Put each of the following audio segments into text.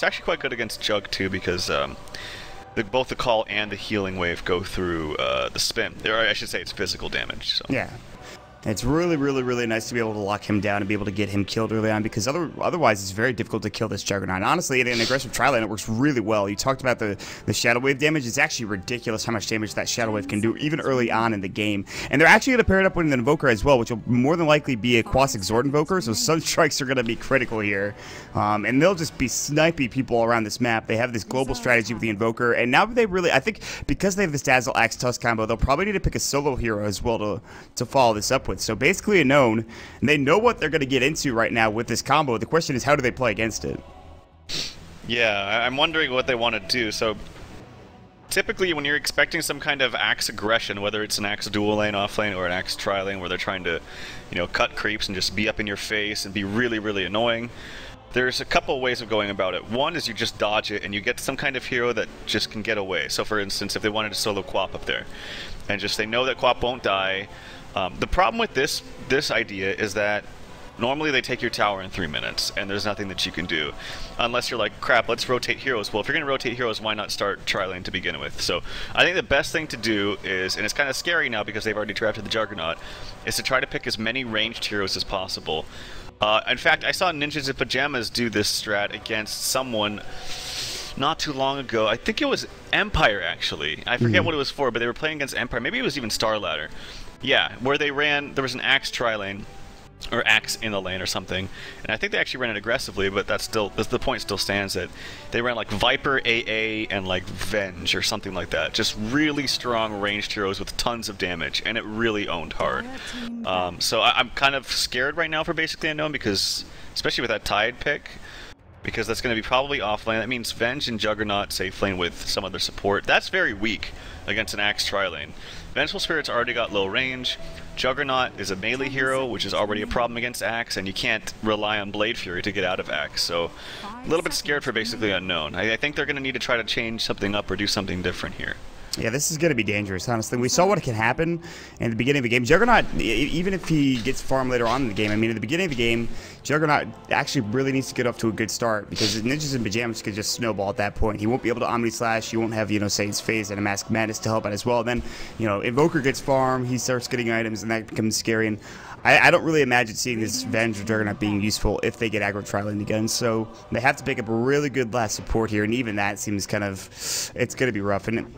It's actually quite good against Jug too because um, the, both the call and the healing wave go through uh, the spin. Or I should say it's physical damage. So. Yeah. It's really, really, really nice to be able to lock him down and be able to get him killed early on because other, otherwise it's very difficult to kill this Juggernaut. Honestly, in an aggressive tri lane, it works really well. You talked about the, the Shadow Wave damage. It's actually ridiculous how much damage that Shadow Wave can do even early on in the game. And they're actually going to pair it up with an Invoker as well, which will more than likely be a Quas Exort Invoker, so Sun Strikes are going to be critical here. Um, and they'll just be sniping people around this map. They have this global strategy with the Invoker, and now they really, I think, because they have this Dazzle Axe Tusk combo, they'll probably need to pick a solo hero as well to, to follow this up with. So basically, a known, and they know what they're going to get into right now with this combo. The question is, how do they play against it? Yeah, I'm wondering what they want to do. So, typically, when you're expecting some kind of axe aggression, whether it's an axe dual lane off lane or an axe tri lane, where they're trying to, you know, cut creeps and just be up in your face and be really, really annoying. There's a couple ways of going about it. One is you just dodge it and you get some kind of hero that just can get away. So for instance, if they wanted to solo Quap up there, and just they know that Quap won't die, um, the problem with this this idea is that normally they take your tower in three minutes, and there's nothing that you can do. Unless you're like, crap, let's rotate heroes. Well, if you're going to rotate heroes, why not start tri-lane to begin with? So I think the best thing to do is, and it's kind of scary now because they've already drafted the Juggernaut, is to try to pick as many ranged heroes as possible. Uh, in fact, I saw Ninjas in Pajamas do this strat against someone not too long ago. I think it was Empire, actually. I forget mm. what it was for, but they were playing against Empire. Maybe it was even Star Ladder. Yeah, where they ran, there was an axe tri lane, or axe in the lane or something, and I think they actually ran it aggressively, but that's still the point still stands that they ran like Viper, AA, and like Venge or something like that. Just really strong ranged heroes with tons of damage, and it really owned hard. Um, so I, am kind of scared right now for basically unknown because, especially with that Tide pick, because that's going to be probably offlane. That means Venge and Juggernaut safe lane with some other support. That's very weak against an Axe tri lane. Vengeful Spirit's already got low range. Juggernaut is a melee hero, which is already a problem against Axe, and you can't rely on Blade Fury to get out of Axe. So, a little bit scared for basically unknown. I, I think they're going to need to try to change something up or do something different here. Yeah, this is going to be dangerous, honestly. We saw what can happen in the beginning of the game. Juggernaut, even if he gets farm later on in the game, I mean, at the beginning of the game, Juggernaut actually really needs to get off to a good start because Ninjas in Pajamas could just snowball at that point. He won't be able to Omni Slash. You won't have, you know, Saint's Phase and a Mask Madness to help out as well. And then, you know, Invoker gets farm, he starts getting items, and that becomes scary. And I, I don't really imagine seeing this Venge or Juggernaut being useful if they get aggro trialing again. So they have to pick up a really good last support here, and even that seems kind of, it's going to be rough. And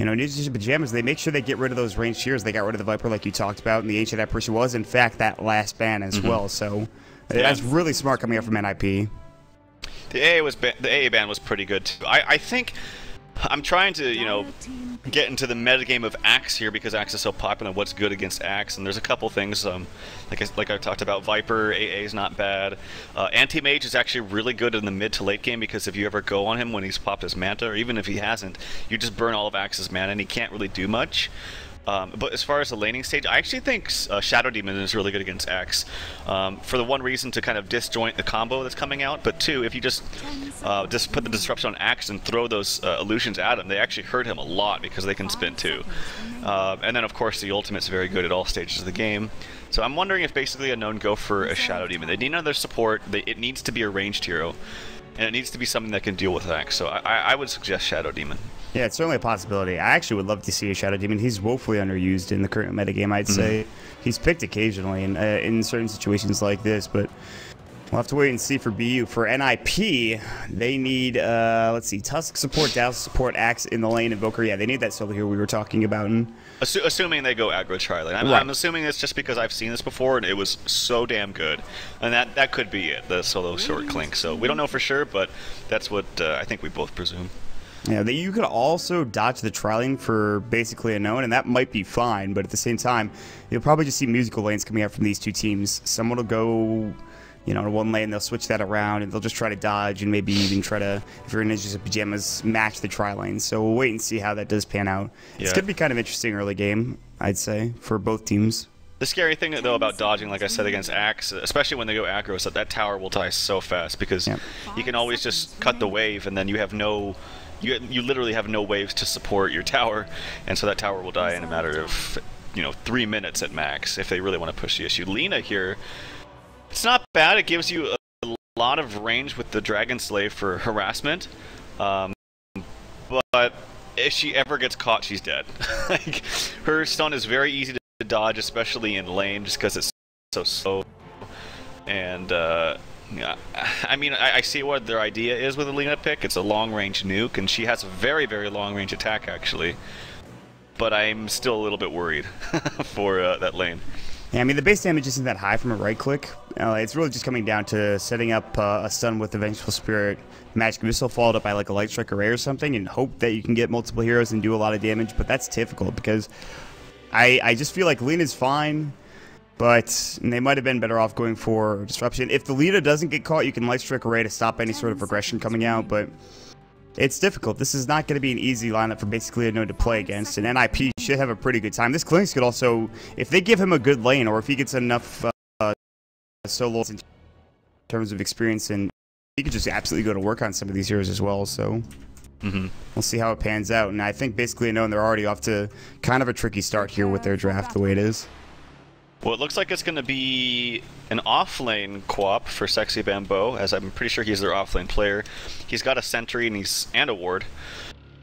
you know, Ninjas in Pajamas, they make sure they get rid of those ranged shears. They got rid of the Viper like you talked about, and the Ancient Apparition was, in fact, that last ban as mm -hmm. well. So yeah. that's really smart coming up from NIP. The AA was the AA ban was pretty good too. I, I think I'm trying to, you know, get into the metagame of Axe here because Axe is so popular. What's good against Axe? And there's a couple things. Um, like I, like I talked about, Viper AA is not bad. Uh, Anti Mage is actually really good in the mid to late game because if you ever go on him when he's popped his Manta, or even if he hasn't, you just burn all of Axe's mana and he can't really do much. Um, but as far as the laning stage, I actually think uh, Shadow Demon is really good against X. Um, for the one reason to kind of disjoint the combo that's coming out, but two, if you just uh, just put the disruption on X and throw those uh, illusions at him, they actually hurt him a lot because they can spin too. Uh, and then of course the ultimate's very good at all stages of the game. So I'm wondering if Basically Unknown go for a Shadow Demon. They need another support. They, it needs to be a ranged hero and it needs to be something that can deal with Axe. So I, I would suggest Shadow Demon. Yeah, it's certainly a possibility. I actually would love to see a Shadow Demon. He's woefully underused in the current metagame, I'd mm -hmm. say. He's picked occasionally in, uh, in certain situations like this, but We'll have to wait and see for BU. For NIP, they need, uh, let's see, Tusk support, Dazzle support, Axe in the lane, Invoker. Yeah, they need that solo here we were talking about. And Assu assuming they go aggro Charlie. I'm, right. I'm, assuming it's just because I've seen this before and it was so damn good. And that, that could be it, the solo short clink. So we don't know for sure, but that's what uh, I think we both presume. Yeah, that you could also dodge the trialing for Basically Unknown, and that might be fine, but at the same time, you'll probably just see musical lanes coming out from these two teams. Someone will go you know, in one lane, they'll switch that around and they'll just try to dodge and maybe even try to, if you're in Ninjas in Pajamas, match the tri lanes. So we'll wait and see how that does pan out. Yeah. It's going to be kind of interesting early game, I'd say, for both teams. The scary thing, though, about dodging, like I said, against Axe, especially when they go aggro, is that that tower will die so fast because yeah. you can always just cut the wave and then you have no you you literally have no waves to support your tower, and so that tower will die in a matter of you know three minutes at max if they really want to push the issue. Lina here it's not bad. It gives you a lot of range with the Dragon Slave for harassment, um, but if she ever gets caught, she's dead. like, her stun is very easy to dodge, especially in lane, just because it's so slow. And uh, yeah, I mean, I, I, see what their idea is with the pick. It's a long-range nuke, and she has a very, very long-range attack, actually. But I'm still a little bit worried for uh, that lane. Yeah, I mean, the base damage isn't that high from a right click. Uh, it's really just coming down to setting up uh, a stun with the Vengeful Spirit, Magic Missile followed up by like a Light Strike Array or something, and hope that you can get multiple heroes and do a lot of damage, but that's difficult because I, I just feel like Lina's fine, but they might have been better off going for Disruption. If the Lina doesn't get caught, you can Light Strike Array to stop any sort of regression coming out, but it's difficult. This is not going to be an easy lineup for Basically Unknown to play against, and NIP should have a pretty good time. This Clinkz could also, if they give him a good lane, or if he gets enough uh, solos in terms of experience, and he could just absolutely go to work on some of these heroes as well, so... Mm -hmm. We'll see how it pans out, and I think basically knowing they're already off to kind of a tricky start here with their draft the way it is. Well, it looks like it's going to be an off-lane co-op for Sexy Bamboe, as I'm pretty sure he's their off-lane player. He's got a sentry and he's and a ward,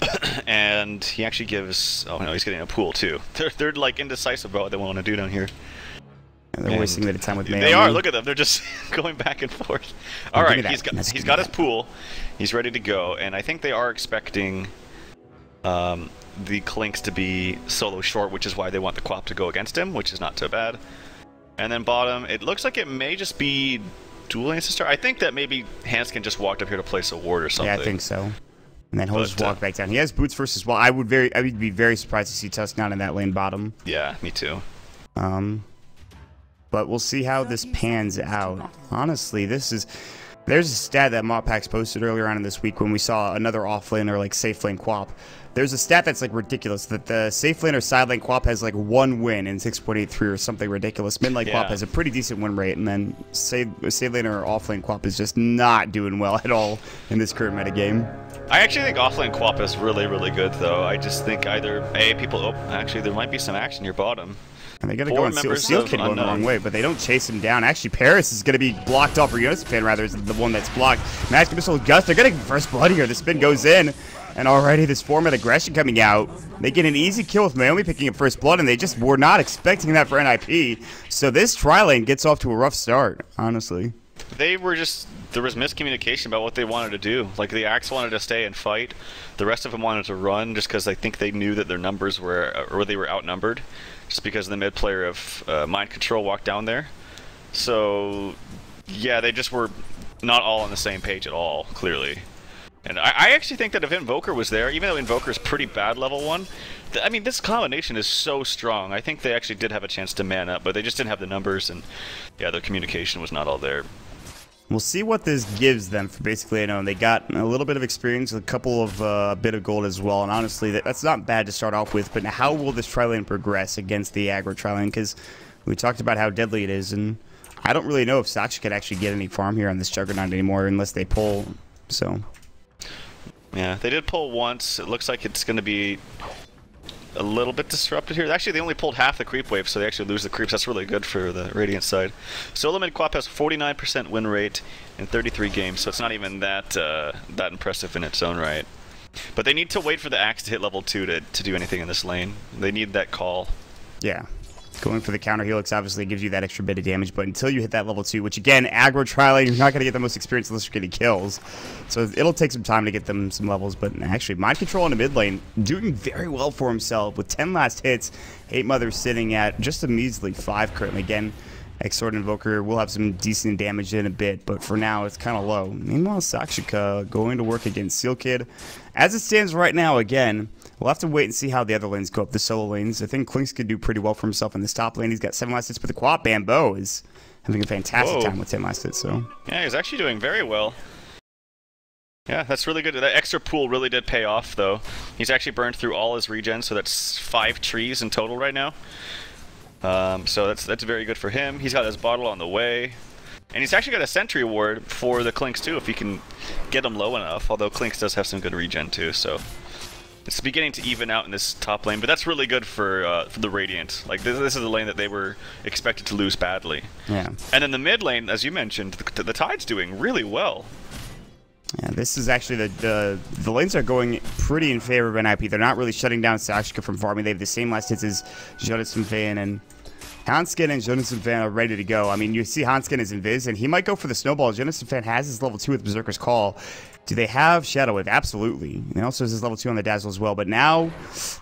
and he actually gives. Oh no, he's getting a pool too. They're they're like indecisive about what they want to do down here. And they're and wasting a bit of time with me. They are. Look at them. They're just going back and forth. All right, he's got he's got his pool. He's ready to go, and I think they are expecting. Um, the Clinkz to be solo short, which is why they want the Quap to go against him, which is not so bad. And then bottom, it looks like it may just be dual ancestor. I think that maybe Handsken just walked up here to place a ward or something. Yeah, I think so. And then he'll but, just walk uh, back down. He has boots versus as well. I would very, I would be very surprised to see Tusk not in that lane bottom. Yeah, me too. Um, but we'll see how this pans out. Honestly, this is there's a stat that Moppax posted earlier on in this week when we saw another off lane or like safe lane quap. There's a stat that's like ridiculous that the safe lane or side lane quap has like one win in 6.83 or something ridiculous. Mid lane yeah. quap has a pretty decent win rate, and then save, safe lane or off lane quap is just not doing well at all in this current meta game. I actually think offlane quap is really, really good, though. I just think either A, people, oh, actually, there might be some action near bottom. And they gotta Four go and Seal, Seal Kid going the wrong way, but they don't chase him down. Actually, Paris is gonna be blocked off, or Fan rather is the one that's blocked. Magic Missile Gust, they're getting first blood here. The spin goes in, and already this form of aggression coming out. They get an easy kill with Maomi picking up first blood, and they just were not expecting that for NIP. So this tri lane gets off to a rough start, honestly. They were just there was miscommunication about what they wanted to do. Like the Axe wanted to stay and fight, the rest of them wanted to run just because I think they knew that their numbers were or they were outnumbered just because the mid player of uh, Mind Control walked down there. So, yeah, they just were not all on the same page at all, clearly. And I, I actually think that if Invoker was there, even though Invoker is pretty bad level 1, I mean, this combination is so strong. I think they actually did have a chance to man up, but they just didn't have the numbers, and yeah, the communication was not all there. We'll see what this gives them for basically, you know, they got a little bit of experience, a couple of, uh, a bit of gold as well, and honestly, that, that's not bad to start off with, but how will this tri-lane progress against the aggro tri-lane? Because we talked about how deadly it is, and I don't really know if Saksha could actually get any farm here on this Juggernaut anymore unless they pull, so... Yeah, they did pull once. It looks like it's going to be a little bit disrupted here. Actually, they only pulled half the creep wave, so they actually lose the creeps. That's really good for the Radiant side. Solo mid Quap has 49% win rate in 33 games, so it's not even that uh, that impressive in its own right. But they need to wait for the axe to hit level 2 to, to do anything in this lane. They need that call. Yeah. Going for the counter helix obviously gives you that extra bit of damage, but until you hit that level 2, which again, aggro trialing, you're not going to get the most experience unless you're getting kills. So it'll take some time to get them some levels, but actually, Mind Control in the mid lane doing very well for himself with 10 last hits, Ape Mother's sitting at just a measly 5 currently. Again, Exort Invoker will have some decent damage in a bit, but for now it's kind of low. Meanwhile, Sakshika going to work against Seal Kid. As it stands right now, again, we'll have to wait and see how the other lanes go up, the solo lanes. I think Clinkz could do pretty well for himself in this top lane. He's got 7 last hits, but the quad Bamboe is having a fantastic Whoa. time with 10 last hits, so... Yeah, he's actually doing very well. Yeah, that's really good. That extra pool really did pay off, though. He's actually burned through all his regen, so that's five trees in total right now. Um, so that's that's very good for him. He's got his bottle on the way. And he's actually got a sentry ward for the Clinkz too, if he can get him low enough. Although Clinkz does have some good regen too, so it's beginning to even out in this top lane, but that's really good for uh, for the Radiant. Like this, this is a lane that they were expected to lose badly. Yeah. And then the mid lane, as you mentioned, the, the Tide's doing really well. Yeah, this is actually the, the the lanes are going pretty in favor of NIP. They're not really shutting down Sashka from farming. They have the same last hits as Jonassomfan and Handsken and Jonassomfan are ready to go. I mean, you see Handsken is invis, and he might go for the snowball. Jonassomfan has his level two with Berserker's Call. Do they have Shadow Wave? Absolutely. And also has level 2 on the Dazzle as well. But now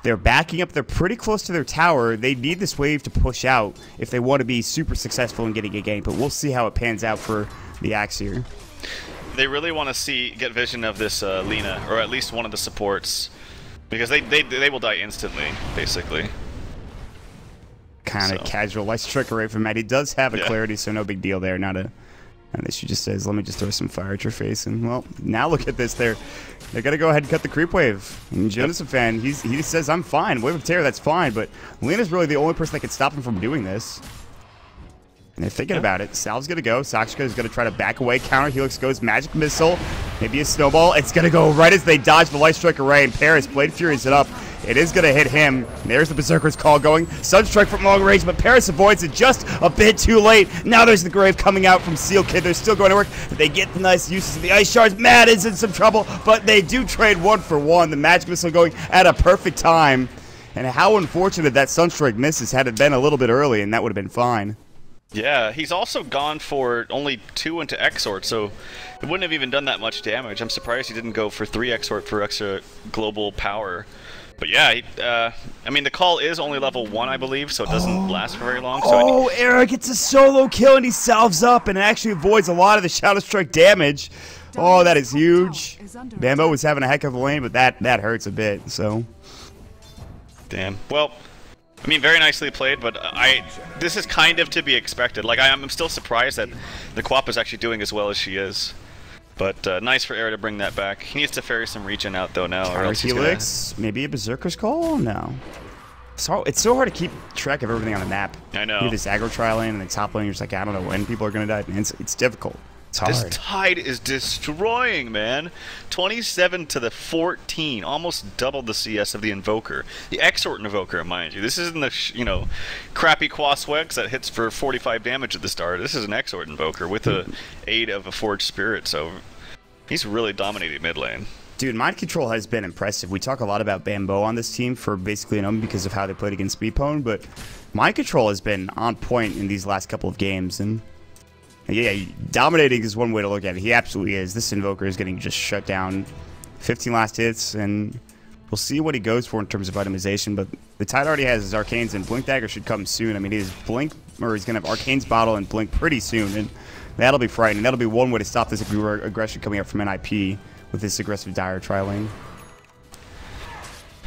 they're backing up. They're pretty close to their tower. They need this wave to push out if they want to be super successful in getting a game, But we'll see how it pans out for the Axe here. They really want to see get vision of this uh, Lina, or at least one of the supports. Because they, they, they will die instantly, basically. Kind of so. casual. Nice trickery from Matt. He does have a yeah. clarity, so no big deal there. Not a and she just says, let me just throw some fire at your face. And, well, now look at this. They're, they're going to go ahead and cut the creep wave. And Jonas yep. fan, he's, he says, I'm fine. Wave of Terror, that's fine. But Lina's really the only person that can stop him from doing this. And they're thinking about it. Sal's going to go. Sakshika is going to try to back away. Counter Helix goes. Magic Missile. Maybe a Snowball. It's going to go right as they dodge the Light Strike Array. And Paris, Blade Furies it up. It is going to hit him. There's the Berserker's Call going. Sunstrike from long range, but Paris avoids it just a bit too late. Now there's the Grave coming out from Seal Kid. They're still going to work. They get the nice uses of the Ice Shards. Matt is in some trouble, but they do trade one for one. The Magic Missile going at a perfect time. And how unfortunate that Sunstrike misses had it been a little bit early, and that would have been fine. Yeah, he's also gone for only two into Exort, so it wouldn't have even done that much damage. I'm surprised he didn't go for three Exort for extra global power. But yeah, he, uh, I mean, the call is only level 1, I believe, so it doesn't oh. last for very long. So oh, Era, gets a solo kill, and he salves up, and actually avoids a lot of the Shadow Strike damage. Oh, that is huge. Bamboe was having a heck of a lane, but that, that hurts a bit, so... Damn. Well, I mean, very nicely played, but I this is kind of to be expected. Like, I, am still surprised that the Quap is actually doing as well as she is. But uh, nice for Era to bring that back. He needs to ferry some regen out though now. Or Helix, gonna... maybe a Berserker's Call? No. So it's so hard to keep track of everything on the map. I know. You have this aggro tri lane and the top lane. You're just like, I don't know when people are gonna die. It's, it's difficult. It's hard. This tide is destroying, man. 27 to the 14, almost double the CS of the Invoker. The Exort Invoker, mind you. This isn't the, you know, crappy Quaswex that hits for 45 damage at the start. This is an Exort Invoker with the aid of a Forged Spirit, so he's really dominating mid lane. Dude, mind control has been impressive. We talk a lot about Bamboe on this team for basically an omen because of how they played against Speedpwn, but mind control has been on point in these last couple of games, and yeah, dominating is one way to look at it. He absolutely is. This Invoker is getting just shut down. 15 last hits, and we'll see what he goes for in terms of itemization. But the Tide already has his Arcanes, and Blink Dagger should come soon. I mean, he's Blink, or he's going to have Arcane's Bottle and Blink pretty soon, and that'll be frightening. That'll be one way to stop this if you were aggression coming up from NIP with this aggressive Dire Tri-Lane.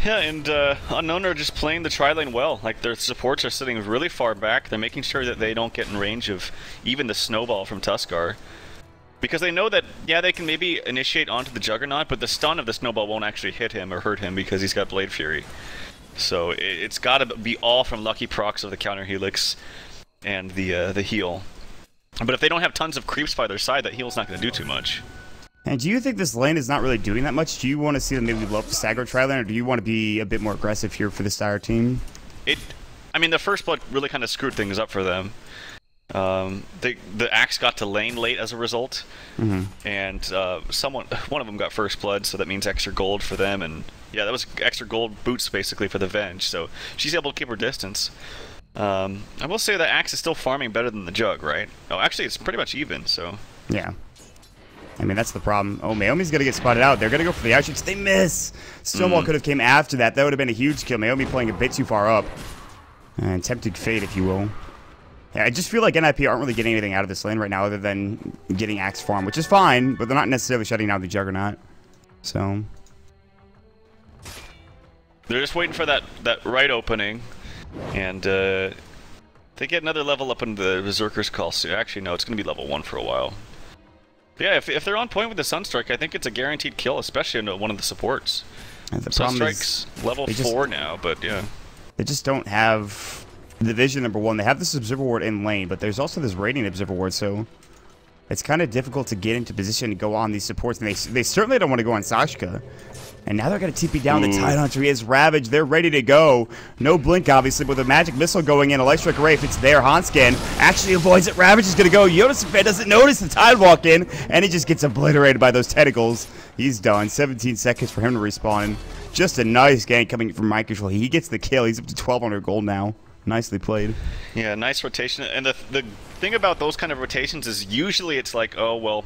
Yeah, and uh, Unknown are just playing the tri lane well. Like their supports are sitting really far back. They're making sure that they don't get in range of even the snowball from Tuskar. Because they know that, yeah, they can maybe initiate onto the Juggernaut, but the stun of the snowball won't actually hit him or hurt him because he's got Blade Fury. So it's got to be all from lucky procs of the counter helix and the uh, the heal. But if they don't have tons of creeps by their side, that heal's not going to do too much. And do you think this lane is not really doing that much? Do you want to see them maybe low the Sagro tri lane, or do you want to be a bit more aggressive here for the Star team? It, I mean, the first blood really kind of screwed things up for them. Um, the the axe got to lane late as a result, mm-hmm. and uh, someone one of them got first blood, so that means extra gold for them, and yeah, that was extra gold boots basically for the Venge. So she's able to keep her distance. Um, I will say that axe is still farming better than the jug, right? Oh, actually, it's pretty much even. So yeah. I mean, that's the problem. Oh, Maomi's going to get spotted out. They're going to go for the outreach. They miss. Stonewall mm. could have came after that. That would have been a huge kill. Maomi playing a bit too far up. And tempted fate, if you will. Yeah, I just feel like NIP aren't really getting anything out of this lane right now other than getting Axe Farm, which is fine, but they're not necessarily shutting down the Juggernaut. So... They're just waiting for that, that right opening. And, uh, they get another level up in the Berserker's Call. So actually, no, it's going to be level 1 for a while. Yeah, if, if they're on point with the Sunstrike, I think it's a guaranteed kill, especially in one of the supports. And the Sunstrike's level just, 4 now, but yeah. They just don't have the vision, number one. They have this Observer Ward in lane, but there's also this Radiant Observer Ward, so it's kind of difficult to get into position to go on these supports. And they, they certainly don't want to go on Sakshika. And now they're going to TP down Ooh. the Tide Hunter. He has Ravage. They're ready to go. No Blink, obviously, with a Magic Missile going in. Electric Ray, if it's there, Handsken actually avoids it. Ravage is going to go. Yoda doesn't notice the Tide walk in, and he just gets obliterated by those tentacles. He's done. 17 seconds for him to respawn. Just a nice gank coming from Mind Control. He gets the kill. He's up to 1,200 gold now. Nicely played. Yeah, nice rotation. And the, the thing about those kind of rotations is usually it's like, oh, well,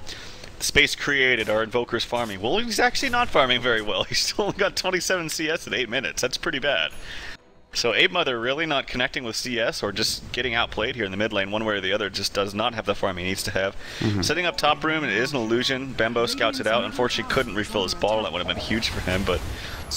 space created, our Invoker's farming. Well, he's actually not farming very well. He's still got 27 CS in 8 minutes. That's pretty bad. So Ape Mother really not connecting with CS or just getting outplayed here in the mid lane one way or the other just does not have the farm he needs to have. Mm -hmm. Setting up top room, it is an illusion. Bamboe scouts it out. Unfortunately couldn't refill his bottle. That would have been huge for him, but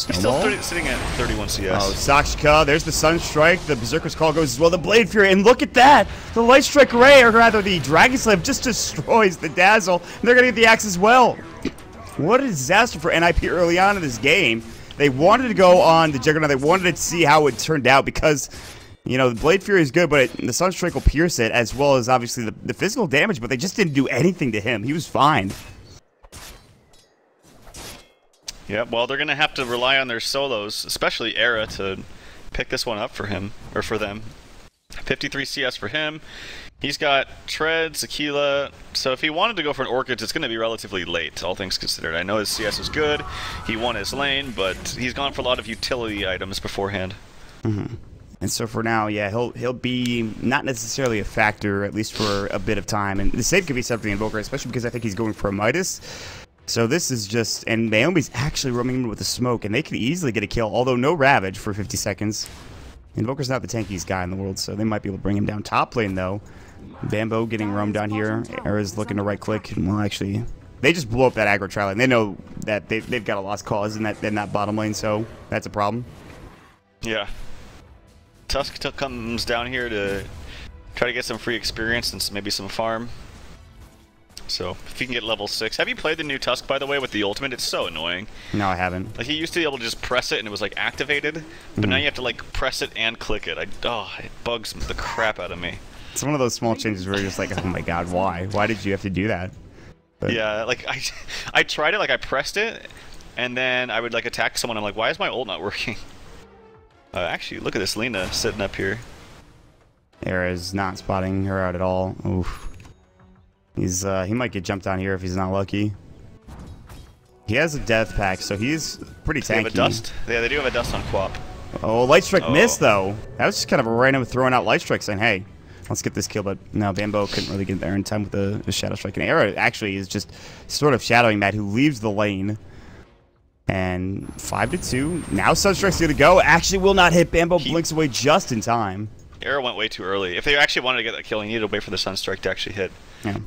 he's still 30, sitting at 31 CS. Oh, Sakshika, there's the Sunstrike. The Berserker's Call goes as well. The Blade Fury, and look at that! The Light Strike Array, or rather the Dragon Slam, just destroys the Dazzle. They're going to get the axe as well. What a disaster for NIP early on in this game. They wanted to go on the Juggernaut. They wanted to see how it turned out because, you know, the Blade Fury is good, but it, the Sunstrike will pierce it as well as obviously the, the physical damage, but they just didn't do anything to him. He was fine. Yeah, well, they're going to have to rely on their solos, especially Era, to pick this one up for him, or for them. 53 CS for him. He's got Treads, Aquila, so if he wanted to go for an Orchid, it's going to be relatively late, all things considered. I know his CS is good, he won his lane, but he's gone for a lot of utility items beforehand. Mm -hmm. And so for now, yeah, he'll he'll be not necessarily a factor, at least for a bit of time. And the save could be something Invoker, especially because I think he's going for a Midas. So this is just, and Naomi's actually roaming in with the smoke, and they could easily get a kill, although no Ravage for 50 seconds. Invoker's not the tankiest guy in the world, so they might be able to bring him down. Top lane, though, Bamboe getting roamed down here. Era's looking to right click. Well, actually, they just blew up that aggro trial lane. They know that they've, they've got a lost cause in that, in that bottom lane, so that's a problem. Yeah. Tusk comes down here to try to get some free experience and maybe some farm. So, if you can get level 6. Have you played the new Tusk, by the way, with the ultimate? It's so annoying. No, I haven't. Like, he used to be able to just press it and it was, like, activated. But mm -hmm. now mm-hmm. you have to, like, press it and click it. I, oh, it bugs the crap out of me. It's one of those small changes where you're just like, oh my god, why? Why did you have to do that? But yeah, like I, I tried it, like I pressed it, and then I would like attack someone. I'm like, why is my ult not working? Uh, actually, look at this Lina sitting up here. Era is not spotting her out at all. Oof. He's uh, he might get jumped on here if he's not lucky. He has a death pack, so he's pretty tanky. They have a dust. Yeah, they do have a dust on Quap. Oh, light strike oh. missed though. That was just kind of a random throwing out light strike, saying, "Hey, let's get this kill. But no, Bamboe couldn't really get there in time with the, the Shadow Strike. And Era actually is just sort of shadowing Matt, who leaves the lane. And 5 to 2. Now Sunstrike's going to go. Actually will not hit. Bamboe he, blinks away just in time. Era went way too early. If they actually wanted to get that kill, he needed to wait for the Sunstrike to actually hit. Yeah.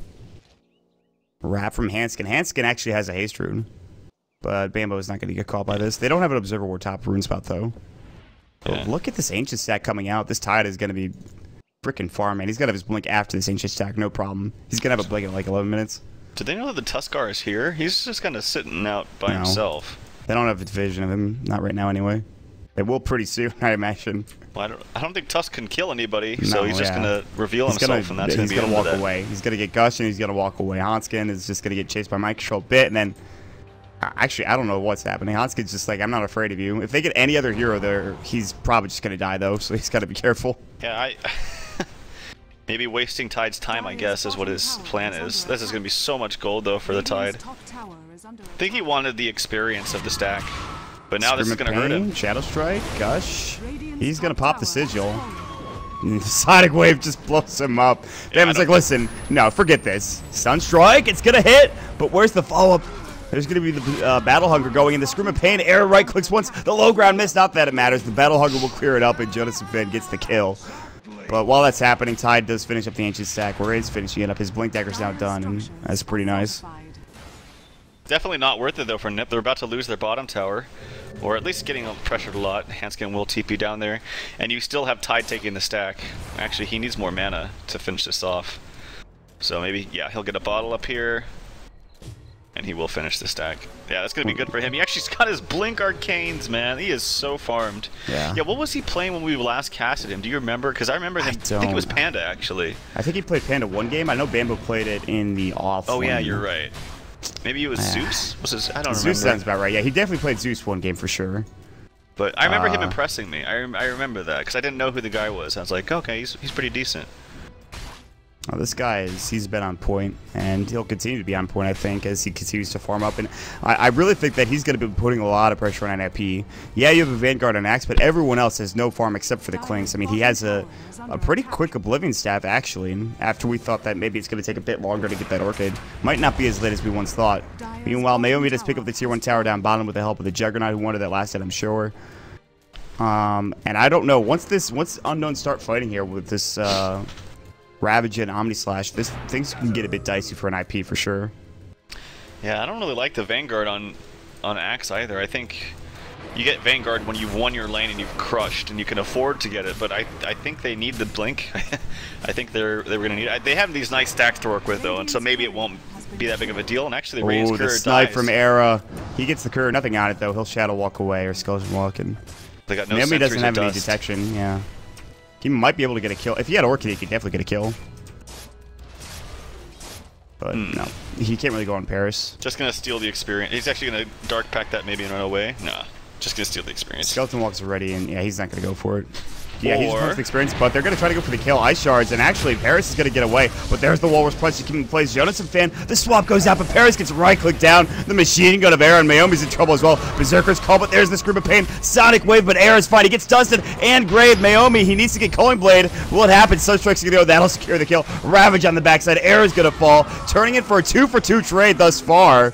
Wrap from Handsken. Handsken actually has a haste rune. But Bamboe is not going to get caught by this. They don't have an Observer Ward top rune spot, though. Yeah. look at this Ancient stack coming out. This Tide is going to be freaking farm, man. He's gonna have his blink after this ancient attack, no problem. He's gonna have a blink in like 11 minutes. Do they know that the Tuskar is here? He's just kind of sitting out by no. himself. They don't have a vision of him, not right now anyway. They will pretty soon, I imagine. Well, I don't, I don't think Tusk can kill anybody, no, so he's yeah. just gonna reveal he's himself, gonna, and that's he's gonna, gonna walk away. He's gonna get Gush, and he's gonna walk away. Handsken is just gonna get chased by Control bit, and then uh, Actually, I don't know what's happening. Handsken's just like, I'm not afraid of you. If they get any other hero there, he's probably just going to die, though, so he's got to be careful. Yeah, I Maybe wasting Tide's time, I guess, is what his plan is. This is going to be so much gold, though, for the Tide. I think he wanted the experience of the stack. But now this is going to hurt him. Shadow Strike, Gush. He's going to pop the Sigil. Sonic Wave just blows him up. Yeah, Damon's like, listen, no, forget this. Sunstrike, it's going to hit, but where's the follow-up? There's going to be the uh, Battle Hunger going in. The Scream of Pain, Era right clicks once. The low ground miss, not that it matters. The Battle Hunger will clear it up, and Jonassomfan gets the kill. But while that's happening, Tide does finish up the Ancient stack. Where he's finishing it up. His Blink Dagger's now done, and that's pretty nice. Definitely not worth it, though, for Nip. They're about to lose their bottom tower. Or at least getting pressured a lot. Handsken will TP down there. And you still have Tide taking the stack. Actually, he needs more mana to finish this off. So maybe, yeah, he'll get a bottle up here and he will finish the stack. Yeah, that's gonna be good for him. He actually's got his Blink Arcanes, man. He is so farmed. Yeah. Yeah, what was he playing when we last casted him? Do you remember? Because I remember him, I, I, think it was Panda, actually. I think he played Panda one game. I know Bamboe played it in the off Oh, yeah, you're right. Maybe it was Zeus? Was his, I don't Zeus remember. sounds about right. Yeah, he definitely played Zeus one game for sure. But I remember him Uh, impressing me. I, rem- I remember that because I didn't know who the guy was. I was like, okay, he's, he's pretty decent. Oh, this guy is he's been on point, and he'll continue to be on point, I think, as he continues to farm up. And I, I really think that he's going to be putting a lot of pressure on NIP. Yeah, you have a Vanguard on Axe, but everyone else has no farm except for the Clinkz. I mean, he has a, a pretty quick Oblivion staff, actually, and after we thought that maybe it's going to take a bit longer to get that Orchid. Might not be as late as we once thought. Meanwhile, Naomi does pick up the Tier 1 tower down bottom with the help of the Juggernaut, who wanted that last hit, I'm sure. Um, and I don't know, once this, once Unknowns start fighting here with this, uh, Ravage and Omni Slash, this things can get a bit dicey for NIP for sure. Yeah, I don't really like the Vanguard on on Axe either. I think you get Vanguard when you've won your lane and you've crushed, and you can afford to get it. But I I think they need the blink. I think they're they're gonna need. it. They have these nice stacks to work with though, and so maybe it won't be that big of a deal. And actually, the Radiant's Oh, the snipe dies. from Era. He gets the Courier, nothing on it though. He'll Shadow Walk away or Skeleton Walk, and They got no Naomi doesn't have any dust. detection. Yeah, he might be able to get a kill. If he had Orchid, he could definitely get a kill. But Hmm. no, he can't really go on Paris. Just gonna steal the experience. He's actually gonna dark pack that maybe and run away. Nah, just gonna steal the experience. Skeleton Walk's ready, and yeah, he's not going to go for it. Yeah, he just Or- wants experience, but they're going to try to go for the kill. Ice Shards, and actually, Paris is going to get away. But there's the Walrus Punch to keep in place. Jonassomfan, the swap goes out, but Paris gets right click down. The machine gun of Era, and Naomi's in trouble as well. Berserker's call, but there's this group of Pain. Sonic Wave, but Era's fine. He gets dusted and grave. Naomi, he needs to get Culling Blade. Will it happen? Sunstrike's going to go. That'll secure the kill. Ravage on the backside. Era's going to fall, turning it for a two for two trade thus far.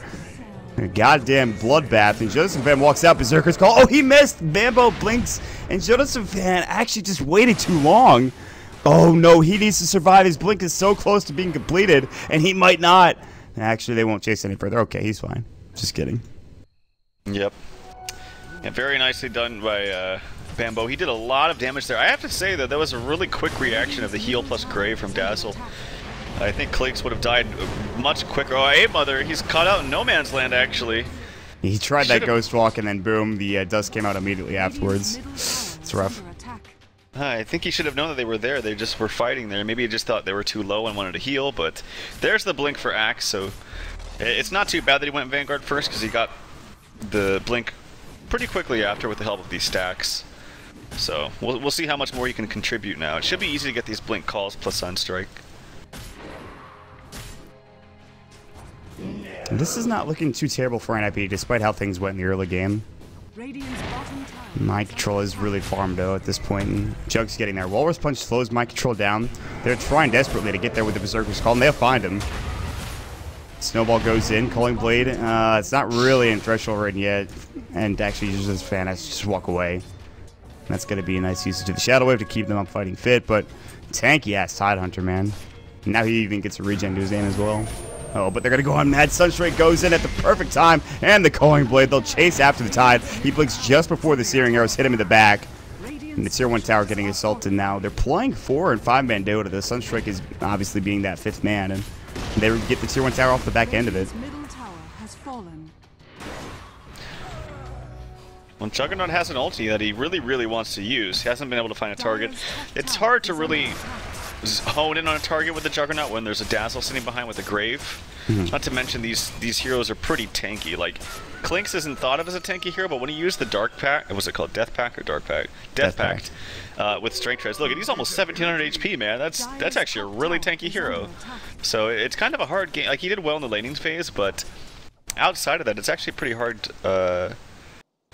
Goddamn bloodbath. And Jonassomfan walks out. Berserker's call. Oh, he missed. Bamboe blinks. And Jonassomfan actually just waited too long. Oh, no. He needs to survive. His blink is so close to being completed. And he might not. Actually, they won't chase any further. Okay, he's fine. Just kidding. Yep. Yeah, very nicely done by uh, Bamboe. He did a lot of damage there. I have to say that that was a really quick reaction of the heal plus Grave from Dazzle. I think Clinkz would have died much quicker. Oh, hey, Mother, he's caught out in no man's land, actually. He tried that Should've- ghost walk, and then boom, the uh, dust came out immediately afterwards. It's rough. I think he should have known that they were there. They just were fighting there. Maybe he just thought they were too low and wanted to heal, but there's the blink for Axe, so it's not too bad that he went Vanguard first because he got the blink pretty quickly after with the help of these stacks. So we'll, we'll see how much more you can contribute now. It should be easy to get these blink calls plus Sunstrike. This is not looking too terrible for NIP, despite how things went in the early game. Mind Control is really farmed out at this point, Jug's getting there. Walrus Punch slows Mind Control down. They're trying desperately to get there with the Berserker's Call, and they'll find him. Snowball goes in, Culling Blade. Uh, it's not really in Threshold right yet, and actually uses his fan to just walk away. That's going to be a nice usage of the Shadow Wave to keep them up fighting fit, but tanky ass Tidehunter, man. Now he even gets a regen to his aim as well. Oh, but they're going to go on Mad Sunstrike goes in at the perfect time, and the Culling Blade. They'll chase after the Tide. He blinks just before the Searing Arrows hit him in the back. And the Tier 1 tower getting assaulted now. They're playing 4 and 5 man Dota. The Sunstrike is obviously being that fifth man, and they get the Tier 1 tower off the back end of it. Middle tower has fallen. When Juggernaut has an ulti that he really, really wants to use, he hasn't been able to find a target. It's hard to really z- hone in on a target with the Juggernaut when there's a Dazzle sitting behind with a Grave. Not to mention these these heroes are pretty tanky. Like Clinkz isn't thought of as a tanky hero, but when he used the Dark Pack, was it called Death Pack or Dark Pack? Death, Death Pack. Pact. Uh, with Strength Treads. Look, he's almost 1700 HP, man. That's that's actually a really tanky hero. So it's kind of a hard game. Like he did well in the laning phase, but outside of that, it's actually pretty hard. Uh,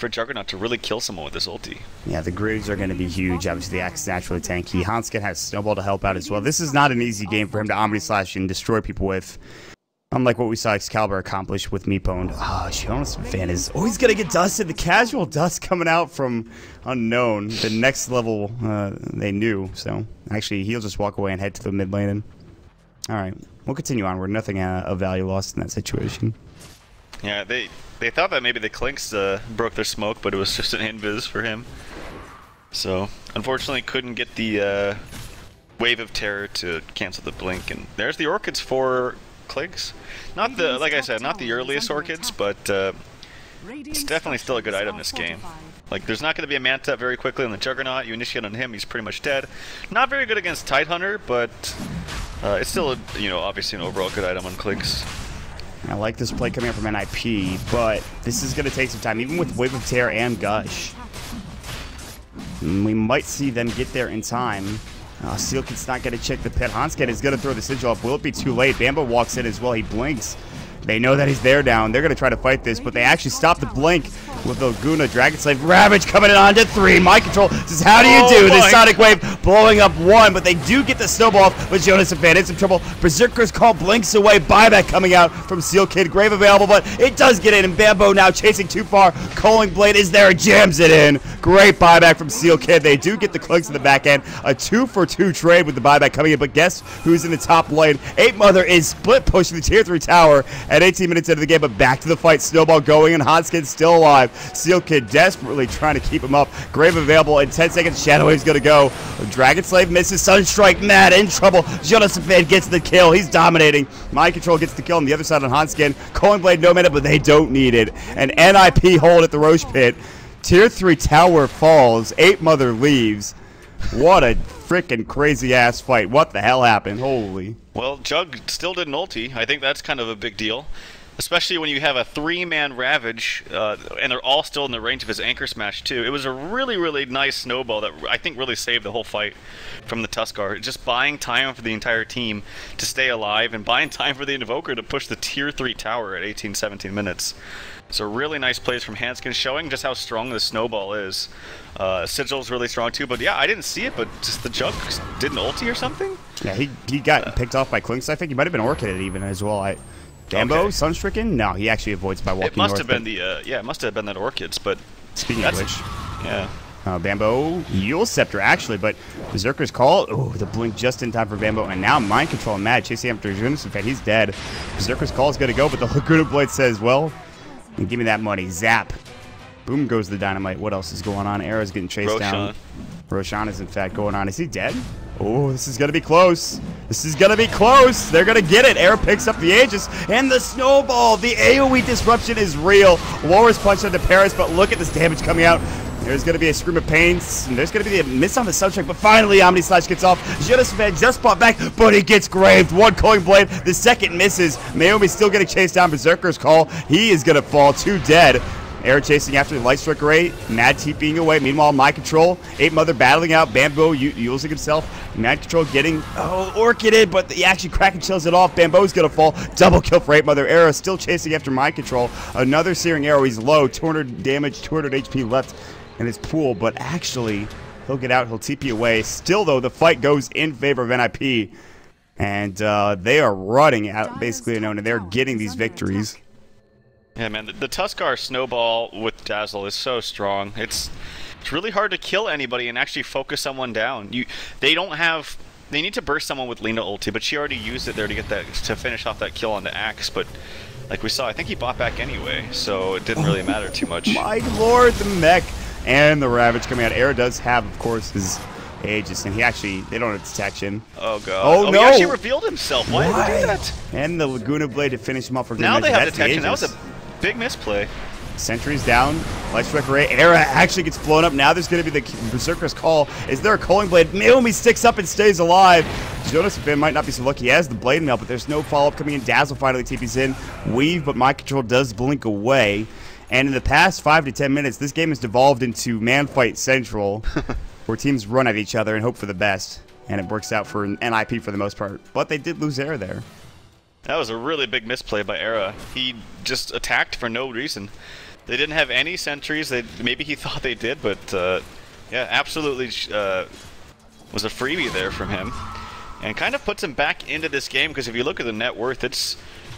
for Juggernaut to really kill someone with this ulti. Yeah, the Graves are going to be huge. Obviously, the Axe is naturally tanky. Handsken has Snowball to help out as well. This is not an easy game for him to Omni Slash and destroy people with. Unlike what we saw Excalibur accomplish with Meepone. Oh, Jonassomfan is always going to get dusted. The casual dust coming out from Unknown. The next level uh, they knew. So, actually, he'll just walk away and head to the mid lane. All right, we'll continue onward. Nothing uh, of value lost in that situation. Yeah, they they thought that maybe the Clinkz uh, broke their smoke, but it was just an invis for him. So, unfortunately, couldn't get the uh, Wave of Terror to cancel the blink. And there's the Orchids for Clinkz. Not the, like I said, not the earliest Orchids, but uh, It's definitely still a good item this game. Like, there's not going to be a Manta very quickly on the Juggernaut. You initiate on him, he's pretty much dead. Not very good against Tidehunter, but uh, it's still, a, you know, obviously an overall good item on Clinkz. I like this play coming up from NIP, but this is going to take some time, even with Wave of Terror and Gush. We might see them get there in time. Uh, Sealkid's not going to check the pit. Handsken is going to throw the sigil up. Will it be too late? Bamba walks in as well. He blinks. They know that he's there down. They're going to try to fight this, but they actually stop the blink with the Laguna. Dragon Slave Ravage coming in on to three. Mind control says, how do you Oh do? The my Sonic Wave blowing up one, but they do get the snowball off, but Jonassomfan in some trouble. Berserker's Call blinks away. Buyback coming out from Seal Kid. Grave available, but it does get in, and Bamboe now chasing too far. Culling Blade is there, jams it in. Great buyback from Seal Kid. They do get the clicks in the back end. A two for two trade with the buyback coming in, but guess who's in the top lane? Ape Mother is split pushing the tier three tower at 18 minutes into the game, but back to the fight. Snowball going, and Hotskin still alive. Seal Kid desperately trying to keep him up. Grave available in 10 seconds. Shadow Wave's gonna go. Dragon Slave misses. Sunstrike, mad in trouble. Jonathan gets the kill. He's dominating. Mind Control gets the kill on the other side on Handsken. Culling Blade no mana, but they don't need it. An NIP hold at the Rosh Pit. Tier 3 tower falls. Ape Mother leaves. What a freaking crazy ass fight. What the hell happened? Holy. Well, Jug still didn't ulti. I think that's kind of a big deal. Especially when you have a three-man Ravage, uh, and they're all still in the range of his Anchor Smash, too. It was a really, really nice snowball that I think really saved the whole fight from the Tuskar. Just buying time for the entire team to stay alive, and buying time for the Invoker to push the Tier 3 tower at 18, 17 minutes. So really nice plays from Handsken, showing just how strong the snowball is. Uh, Sigil's really strong, too, but yeah, I didn't see it, but just the Jug didn't ulti or something? Yeah, he, he got picked off by Clinkz. I think he might have been Orchided even as well. I, Dambo, Okay. Sunstricken? No, he actually avoids by walking It must north, have been the uh, yeah, it must have been that orchids, but Speaking of which, yeah. uh, Bamboe, Yule Scepter actually, but Berserker's Call, oh, the blink just in time for Bamboe, and now Mind Control and Mad chasing after Junus. In fact, he's dead. Berserker's Call is going to go, but the Laguna Blade says, well, give me that money. Zap. Boom goes the dynamite. What else is going on? Era's getting chased down. Roshan. Roshan is in fact going on. Is he dead? Oh, this is gonna be close. This is gonna be close. They're gonna get it. Arrow picks up the Aegis and the snowball. The AoE disruption is real. Walrus punch onto Paris, but look at this damage coming out. There's gonna be a scream of pain. and There's gonna be a miss on the subject, but finally Omni Slash gets off. Van just bought back, but he gets graved. One coin blade. The second misses. Naomi's still getting chased down. Berserker's call. He is gonna fall. Two dead. Air chasing after the light strike array. Mad TPing away. Meanwhile, Mind Control. Ape Mother battling out. Bamboe using himself. Mad control getting oh orchided, but he actually Kraken chills it off. Bamboe's gonna fall. Double kill for Ape Mother. Era still chasing after Mind Control. Another searing arrow. He's low. 200 damage, 200 HP left in his pool, but actually he'll get out. He'll TP away. Still though, the fight goes in favor of NIP. And uh, they are running out, basically, you know, and they're getting these victories. Yeah, man, the, the Tuskar snowball with Dazzle is so strong. It's it's really hard to kill anybody and actually focus someone down. You they don't have they need to burst someone with Lina ulti, but she already used it there to get that to finish off that kill on the axe, but like we saw, I think he bought back anyway, so it didn't really matter too much. My lord, the mech and the Ravage coming out. Air does have, of course, his Aegis, and he actually, they don't have detection. Oh god. Oh, oh, He no. actually revealed himself. Why did he do that? And the Laguna Blade to finish him off for good Now they have That's the detection. That was a big misplay. Sentries down. Light Strike Array. Era actually gets blown up. Now there's going to be the Berserker's Call. Is there a Culling Blade? Naomi sticks up and stays alive. Jonassomfan might not be so lucky. He has the Blade Mail, but there's no follow-up coming in. Dazzle finally TP's in. Weave, but Mind Control does blink away. And in the past five to ten minutes, this game has devolved into Man Fight Central, where teams run at each other and hope for the best. And it works out for NIP for the most part. But they did lose air there. That was a really big misplay by Era. He just attacked for no reason. They didn't have any sentries. They maybe he thought they did, but uh, yeah, absolutely uh, was a freebie there from him, and kind of puts him back into this game because if you look at the net worth, it's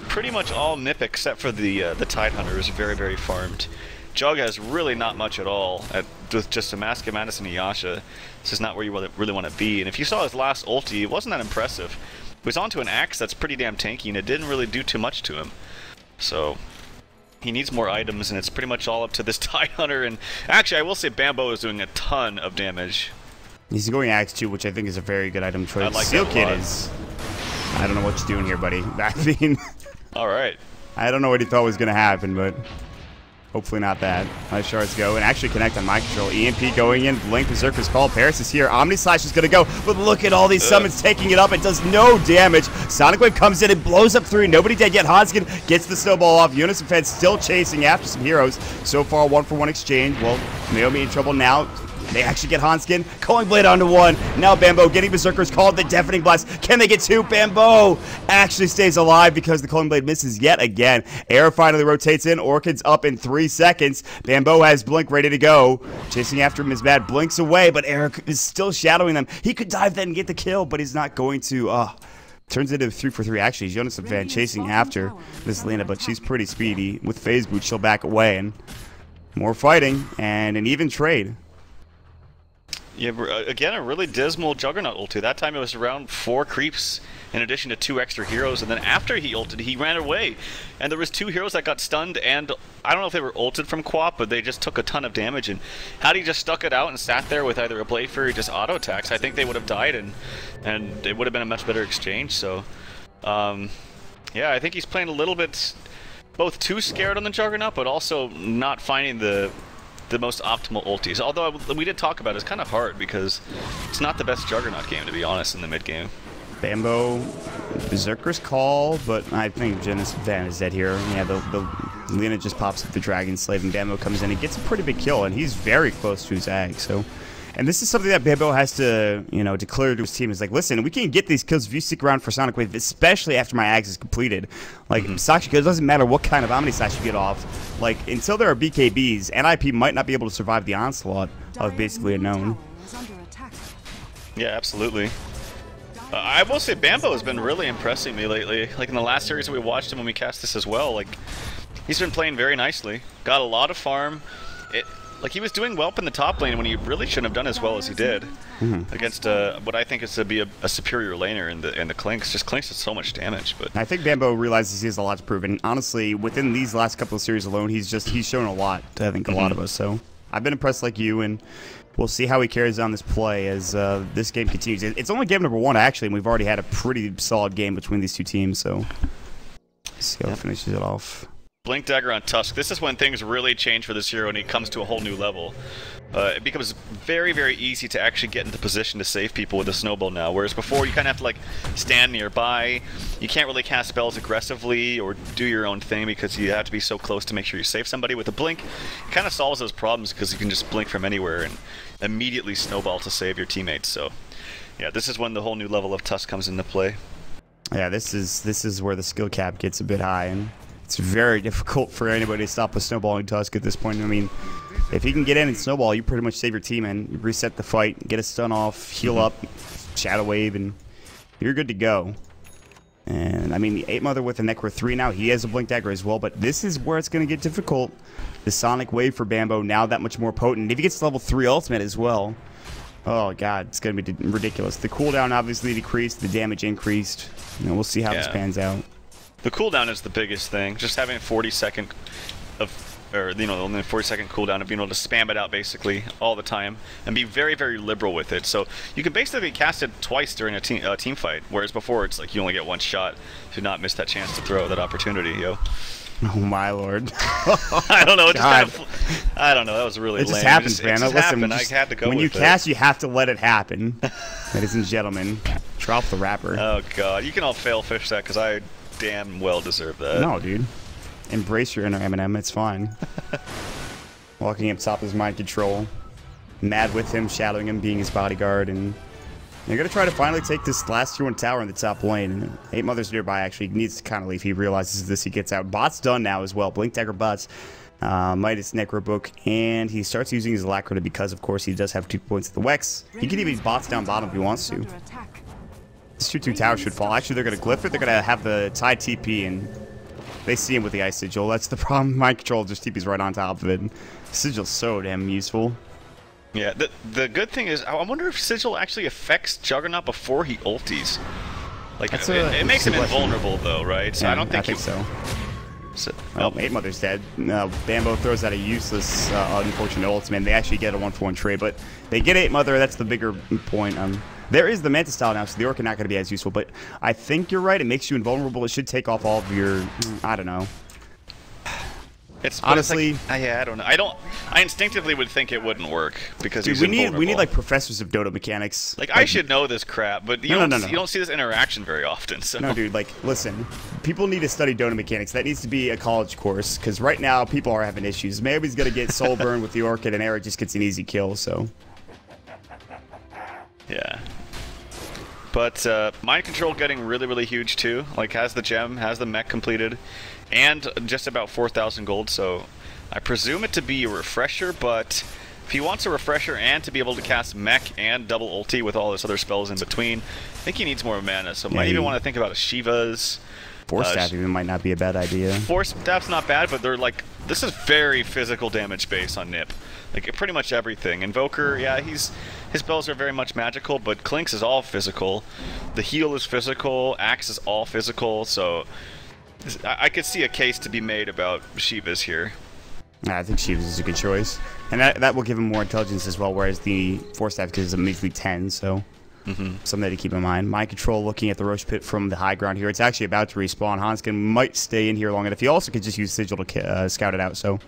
pretty much all Nip except for the uh, the Tide Hunter is very very farmed. Jug has really not much at all at, with just a Mask of Madness and Yasha. This is not where you really want to be. And if you saw his last ulti, it wasn't that impressive. He was onto an axe that's pretty damn tanky, and it didn't really do too much to him. So he needs more items, and it's pretty much all up to this Tide Hunter. And actually, I will say Bamboe is doing a ton of damage. He's going Axe 2, which I think is a very good item choice. I like Seal Kid is. I don't know what you're doing here, buddy. I mean, All right. I don't know what he thought was going to happen, but Hopefully not that. Nice shards go and actually connect on Mind Control. EMP going in. Blink Berserker's call. Paris is here. Omni Slash is going to go. But look at all these summons taking it up. It does no damage. Sonic Wave comes in and blows up three. Nobody dead yet. Handsken gets the snowball off. Unison fans still chasing after some heroes. So far, one for one exchange. Well, Naomi in trouble now. They actually get Handsken. Culling Blade onto one. Now Bamboe getting Berserkers called the Deafening Blast. Can they get two? Bamboe actually stays alive because the Culling Blade misses yet again. Air finally rotates in. Orchid's up in three seconds. Bamboe has Blink ready to go. Chasing after him is bad. Blinks away, but Era is still shadowing them. He could dive then and get the kill, but he's not going to. Uh, Turns into three for three. Actually, Jonassomfan chasing after Miss Lina, but she's pretty speedy. With phase boot, she'll back away and more fighting and an even trade. Yeah, uh, again, a really dismal Juggernaut ulti. That time it was around four creeps in addition to two extra heroes, and then after he ulted, he ran away. And there was two heroes that got stunned, and I don't know if they were ulted from Quap, but they just took a ton of damage. And had he just stuck it out and sat there with either a Blade Fury or just auto attacks, I think they would have died, and and it would have been a much better exchange. So, um, yeah, I think he's playing a little bit both too scared on the Juggernaut, but also not finding the the most optimal ultis. Although we did talk about it, it's kind of hard because it's not the best Juggernaut game, to be honest, in the mid game. Bamboe, Berserker's call, but I think Genesis Van is dead here. Yeah, the, the Lina just pops up the Dragon Slave, and Bamboe comes in and gets a pretty big kill, and he's very close to his ag, so... And this is something that Bamboe has to, you know, declare to his team. Is like, listen, we can get these kills if you stick around for Sonic Wave, especially after my Ags is completed. Like, mm -hmm. it doesn't matter what kind of Omni Slash you get off. Like, until there are BKBs, NIP might not be able to survive the onslaught of Basically Unknown. Yeah, absolutely. Uh, I will say Bamboe has been really impressing me lately. Like in the last series that we watched him when we cast this as well, like he's been playing very nicely. Got a lot of farm. It, like he was doing well up in the top lane when he really shouldn't have done as well as he did mm-hmm. against uh, what I think is to be a, a, superior laner in the in the Clinkz. Just Clinkz does so much damage, but I think Bamboe realizes he has a lot to prove, and honestly, within these last couple of series alone, he's just he's shown a lot. To, I think a mm-hmm. lot of us. So I've been impressed like you, and we'll see how he carries on this play as uh, this game continues. It's only game number one actually, and we've already had a pretty solid game between these two teams. So see how yep. finishes it off. Blink Dagger on Tusk. This is when things really change for this hero and he comes to a whole new level. Uh, it becomes very, very easy to actually get into position to save people with a snowball now, whereas before you kind of have to like stand nearby. You can't really cast spells aggressively or do your own thing because you have to be so close to make sure you save somebody. With a blink, it kind of solves those problems because you can just blink from anywhere and immediately snowball to save your teammates. So, yeah, this is when the whole new level of Tusk comes into play. Yeah, this is this is where the skill cap gets a bit high and it's very difficult for anybody to stop a snowballing Tusk at this point. I mean, if he can get in and snowball, you pretty much save your team and reset the fight, get a stun off, heal mm-hmm. up, Shadow Wave, and you're good to go. And I mean, the Ape Mother with a Necro 3 now, he has a Blink Dagger as well, but this is where it's going to get difficult. The Sonic Wave for Bamboe now that much more potent. If he gets level 3 ultimate as well, oh god, it's going to be ridiculous. The cooldown obviously decreased, the damage increased. You know, we'll see how yeah. this pans out. The cooldown is the biggest thing. Just having 40 second of, or you know, only 40 second cooldown of being able to spam it out basically all the time and be very, very liberal with it. So you can basically cast it twice during a team, uh, team fight, whereas before it's like you only get one shot to not miss that chance to throw that opportunity, yo. Oh my lord! I don't know. It just kind of, I don't know. That was really. It lame. just happens, it just, man. It just Listen, just, I had to go. When you it. cast, you have to let it happen, ladies and gentlemen. Drop the wrapper. Oh god, you can all fail fish that because I damn well deserve that. No, dude. Embrace your inner Eminem. It's fine. Walking up top is mind control. Mad with him, shadowing him, being his bodyguard, and they're gonna try to finally take this last tier one tower in the top lane. Ape Mothers nearby actually needs to kind of leave. He realizes this. He gets out. Bot's done now as well. Blink Dagger bots. Uh, Midas Necro Book, and he starts using his Alacrity because, of course, he does have two points at the Wex. He can even bots down bottom if he wants to. This 2-2 tower should fall. Actually, they're going to glyph it. They're going to have the Tide TP, and they see him with the Ice Sigil. That's the problem. Mind Control just TP's right on top of it. Sigil's so damn useful. Yeah, the the good thing is, I wonder if Sigil actually affects Juggernaut before he ulties. Like, it, it, makes him invulnerable, though, right? So yeah, I don't think, I think he, so. So, well, oh. Ape Mother's dead. Uh, Bamboe throws out a useless, uh, unfortunate ultimate. They actually get a one-for-one trade, but they get Ape Mother. That's the bigger point. Um, there is the Manta style now, so the Orc not going to be as useful. But I think you're right. It makes you invulnerable. It should take off all of your, mm, I don't know. It's but it's honestly. like, yeah, I don't know. I don't. I instinctively would think it wouldn't work because Dude, we need we need like professors of Dota mechanics. Like I should know this crap, but you No, no, don't. no, see- no. You don't see this interaction very often. So No, dude, like, listen. People need to study Dota mechanics. That needs to be a college course, because right now people are having issues. Maybe he's gonna get soul burn with the Orchid, and Eric just gets an easy kill, so. Yeah. But uh, mind control getting really, really huge too. Like has the gem, has the mech completed, and just about 4,000 gold. So I presume it to be a refresher. But if he wants a refresher and to be able to cast mech and double ulti with all his other spells in between, I think he needs more mana. So Yeah, might even want to think about a Shiva's. Force Uh, staff even might not be a bad idea. Force staff's not bad, but they're like this is very physical damage base on Nip. Like pretty much everything. Invoker, yeah, he's his spells are very much magical, but Clinkz's is all physical. The heal is physical. Axe is all physical. So I, I could see a case to be made about Shiva's here. I think Shivas is a good choice. And that, that will give him more intelligence as well, whereas the Force staff gives him measly 10, so. Something to keep in mind. Mind control looking at the Rosh Pit from the high ground here. It's actually about to respawn. Handsken might stay in here long enough. He also could just use Sigil to uh, scout it out, so.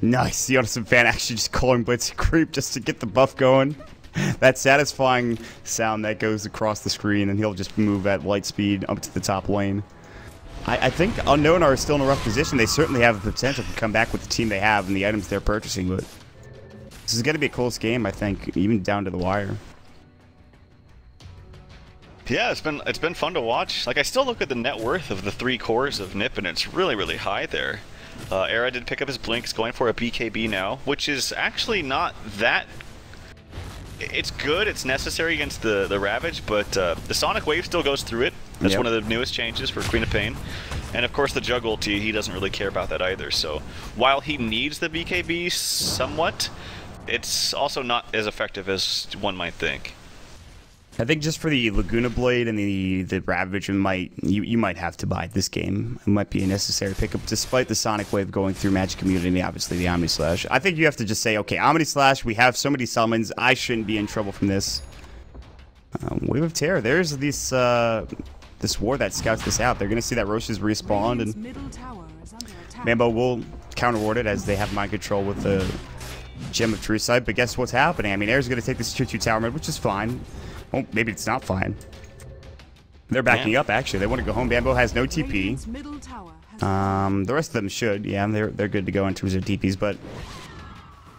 Nice. The Odinson fan actually just calling Blitz creep just to get the buff going. That satisfying sound that goes across the screen, and he'll just move at light speed up to the top lane. I, I think Unknown are still in a rough position. They certainly have the potential to come back with the team they have and the items they're purchasing, but this is going to be a close game, I think, even down to the wire. Yeah, it's been it's been fun to watch. Like I still look at the net worth of the three cores of Nip, and it's really really high there. Uh, Era did pick up his blinks, going for a BKB now, which is actually not that. It's good. It's necessary against the the Ravage, but uh, the Sonic Wave still goes through it. That's Yep. one of the newest changes for Queen of Pain, and of course the Jug ulti. He doesn't really care about that either. So while he needs the BKB somewhat, it's also not as effective as one might think. I think just for the Laguna Blade and the the Ravage, it might you, you might have to buy this game. It might be a necessary pickup, despite the Sonic Wave going through Magic Immunity. Obviously, the Omni Slash. I think you have to just say, okay, Omni Slash. We have so many summons. I shouldn't be in trouble from this. Um, Wave of Terror. There's this uh, this war that scouts this out. They're gonna see that Rosh's respawned and middle tower is under attack. Mambo will counter ward it as they have mind control with the Gem of True Sight. But guess what's happening? I mean, Air's going to take this 2 2 tower mid, which is fine. Well, maybe it's not fine. They're backing Yeah. up, actually. They want to go home. Bamboe has no TP. Radiant's middle tower has Um, the rest of them should. Yeah, they're, they're good to go in terms of TPs, but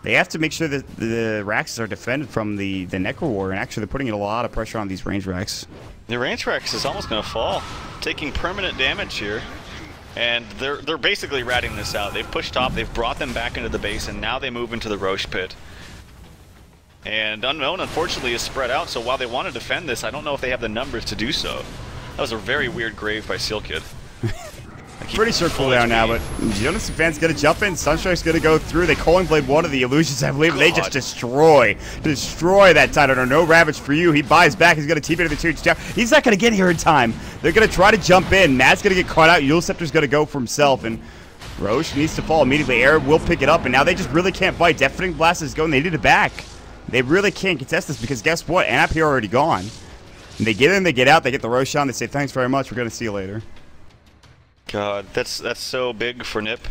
they have to make sure that the Raxes are defended from the, the Necro War. And actually, they're putting a lot of pressure on these range Rax. The range Rex is almost going to fall, taking permanent damage here. And they're they're basically ratting this out. They've pushed top, they've brought them back into the base, and now they move into the Rosh pit. And Unknown, unfortunately, is spread out, so while they want to defend this, I don't know if they have the numbers to do so. That was a very weird grave by Seal Kid. Pretty sure cooldown now, but Jonassomfan's gonna jump in. Sunstrike's gonna go through. They Culling Blade one of the illusions, I believe. They just destroy, destroy that Titan. No Ravage for you. He buys back. He's gonna TP to the two. He's not gonna get here in time. They're gonna try to jump in. Matt's gonna get caught out. Yule Scepter's gonna go for himself, and Rosh needs to fall immediately. Arab will pick it up, and now they just really can't fight. Deafening Blast is going. They need it back. They really can't contest this because guess what? Anap here already gone. And they get in, they get out, they get the Roshan, on. They say thanks very much. We're gonna see you later. God, that's that's so big for Nip.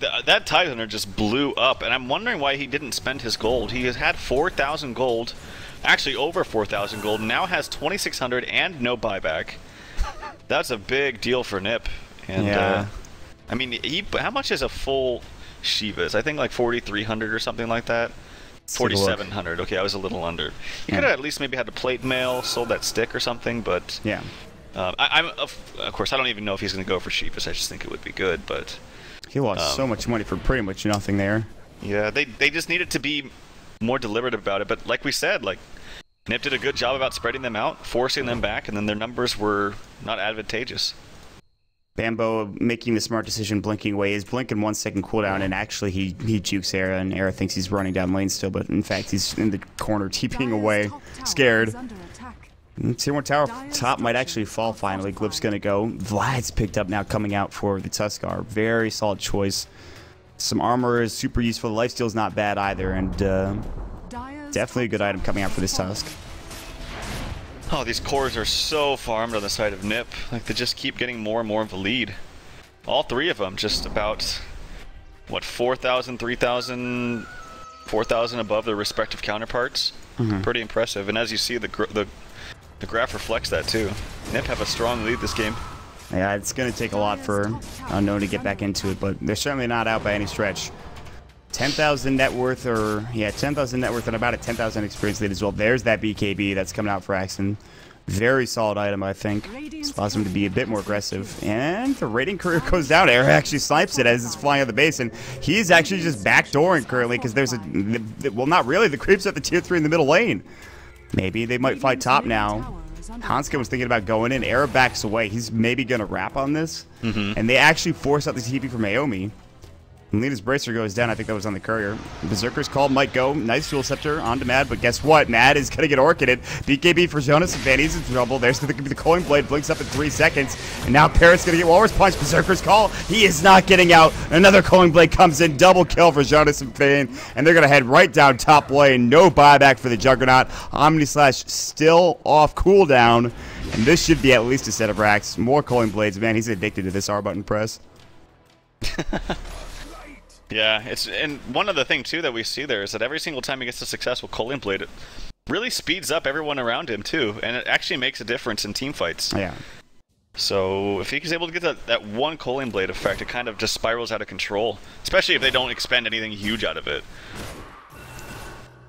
Th- that Tidehunter just blew up, and I'm wondering why he didn't spend his gold. He has had 4,000 gold, actually over 4,000 gold, now has 2,600 and no buyback. That's a big deal for Nip. And Yeah. uh, I mean, he how much is a full Shiva's? I think like 4,300 or something like that. Look. 4,700. Okay, I was a little under. You Yeah. could have at least maybe had a plate mail, sold that stick or something, but Yeah. um, I, I'm of, of course I don't even know if he's going to go for Shiva's. I just think it would be good, but He lost Um, so much money for pretty much nothing there. yeah, they they just needed to be more deliberate about it. But like we said, like Nip did a good job about spreading them out, forcing them back, and then their numbers were not advantageous. Bamboe making the smart decision, blinking away. His blink in one second cooldown, and actually he he jukes Era, and Era thinks he's running down lane still, but in fact he's in the corner, TPing away, scared. is. Mm, Tier 1 tower top might actually fall finally. Glyph's gonna go. Vlad's picked up now coming out for the Tuskar. Very solid choice. Some armor is super useful. Lifesteal's not bad either, and uh, definitely a good item coming out for this. Tusk. Oh, these cores are so farmed on the side of Nip. Like they just keep getting more and more of a lead. All three of them just about, what, 4,000, 3,000, 4,000 above their respective counterparts. Mm-hmm. Pretty impressive. And as you see, the, gr- the, the graph reflects that too. Nip have a strong lead this game. Yeah, it's going to take a lot for uh, Unknown to get back into it, but they're certainly not out by any stretch. 10,000 net worth, or yeah, 10,000 net worth and about a 10,000 experience lead as well. There's that BKB that's coming out for Axon. Very solid item, I think. This allows him to be a bit more aggressive. And the rating career goes down. Air actually snipes it as it's flying out the base, and he's actually just backdooring currently because there's a. Well, not really. The creeps at the tier 3 in the middle lane. Maybe they might fight top now. Handsken was thinking about going in. Era backs away. He's maybe going to wrap on this. Mm-hmm. And they actually force out the TP from Aomi. And Lina's Bracer goes down. I think that was on the courier. Berserker's call might go. Nice dual scepter onto Mad, but guess what? Mad is going to get orchided. BKB for Jonassomfan. In trouble. There's going to be the Culling Blade. Blinks up in three seconds. And now Parrot's going to get Walrus Punch. Berserker's call. He is not getting out. Another Culling Blade comes in. Double kill for Jonassomfan. And they're going to head right down top lane. No buyback for the Juggernaut. Omni Slash still off cooldown. And this should be at least a set of racks. More coin blades. Man, he's addicted to this R button press. Yeah, it's and one other thing too that we see there is that every single time he gets a successful Culling Blade, it really speeds up everyone around him too, and it actually makes a difference in team fights. Yeah. So if he's able to get that, that one Culling Blade effect, it kind of just spirals out of control. Especially if they don't expend anything huge out of it.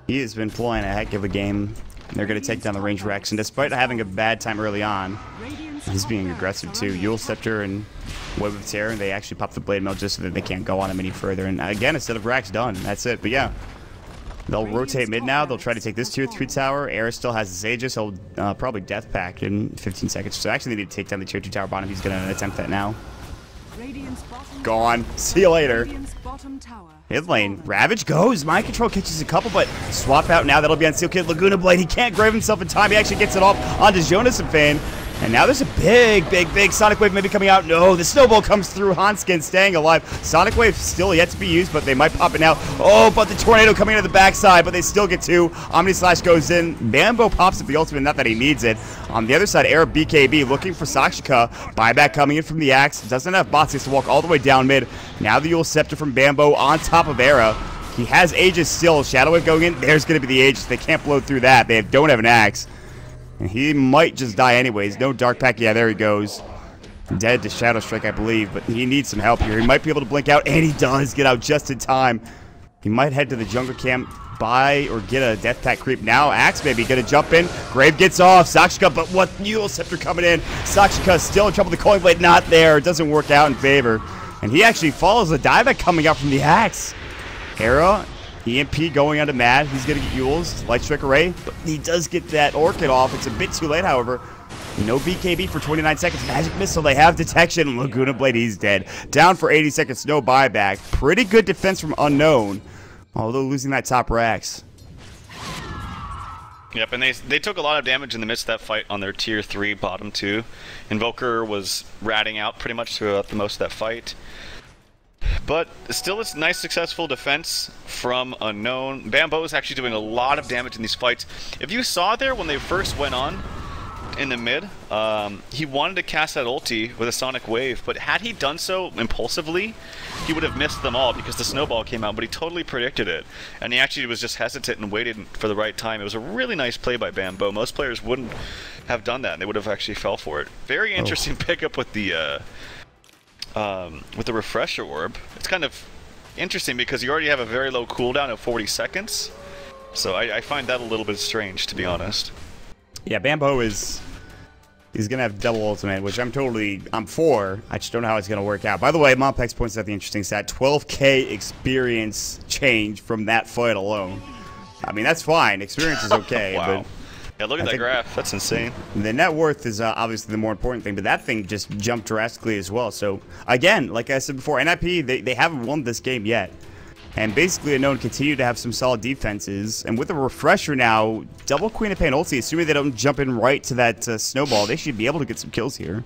He has been playing a heck of a game. They're going to take down the range Rex, and despite having a bad time early on, he's being aggressive too. Yule Scepter and Web of Terror, and they actually pop the Blade Mail just so that they can't go on him any further. And again, instead of racks, done, that's it. But yeah, they'll rotate mid now. They'll try to take this tier 3 tower. Ares still has his Aegis. He'll uh, probably Death Pact in 15 seconds. So actually, they need to take down the tier 2 tower bottom. He's going to attempt that now. Gone. See you later. Mid lane, Ravage goes. Mind Control catches a couple, but swap out now. That'll be on Steel Kid Laguna Blade. He can't grave himself in time. He actually gets it off onto Jonassomfan. And now there's a big, big, big Sonic Wave maybe coming out. No, the Snowball comes through. Handsken staying alive. Sonic Wave still yet to be used, but they might pop it now. Oh, but the Tornado coming out of the backside, but they still get two. Omni Slash goes in. Bamboe pops up the ultimate, not that he needs it. On the other side, Arab BKB looking for Sakshika. Buyback coming in from the Axe. Doesn't have bots. He has to walk all the way down mid. Now the Yule Scepter from Bamboe on top of Era. He has Aegis still. Shadow Wave going in. There's going to be the Aegis. They can't blow through that. They don't have an Axe. He might just die anyways. No Death Pact. Yeah, there he goes. Dead to Shadow Strike, I believe. But he needs some help here. He might be able to blink out. And he does get out just in time. He might head to the jungle camp, buy or get a death pact creep. Now Axe maybe gonna jump in. Grave gets off. Sakshika, but what Yule Scepter coming in. Sakshika still in trouble. The Culling Blade not there. It doesn't work out in favor. And he actually follows the dieback coming out from the Axe. Hera, EMP going onto Mad. He's gonna get Yules. Light Strike Array. But he does get that Orchid off. It's a bit too late, however. No BKB for 29 seconds. Magic Missile, they have detection. Laguna Blade, he's dead. Down for 80 seconds, no buyback. Pretty good defense from Unknown. Although losing that top Rax. Yep, and they they took a lot of damage in the midst of that fight on their tier three bottom two. Invoker was ratting out pretty much throughout the most of that fight. But still, it's nice, successful defense from Unknown. Bamboe is actually doing a lot of damage in these fights. If you saw there when they first went on in the mid, um, he wanted to cast that ulti with a Sonic Wave, but had he done so impulsively, he would have missed them all because the snowball came out, but he totally predicted it. And he actually was just hesitant and waited for the right time. It was a really nice play by Bamboe. Most players wouldn't have done that, and they would have actually fell for it. Very interesting pickup with the... Uh, um, with the refresher orb. It's kind of interesting because you already have a very low cooldown of 40 seconds. So I, I find that a little bit strange, to be honest. Yeah, Bamboe is he's gonna have double ultimate, which I'm totally I'm for. I just don't know how it's gonna work out. By the way, Mompex points out the interesting stat: 12k experience change from that fight alone. I mean, that's fine. Experience is okay, wow. but Yeah, look at I that graph. That's insane. the net worth is uh, obviously the more important thing. But that thing just jumped drastically as well. So again, like I said before, NIP they, they haven't won this game yet. And basically, Unknown continue to have some solid defenses. And with a refresher now, double Queen of Pain ulti, assuming they don't jump in right to that uh, snowball, they should be able to get some kills here.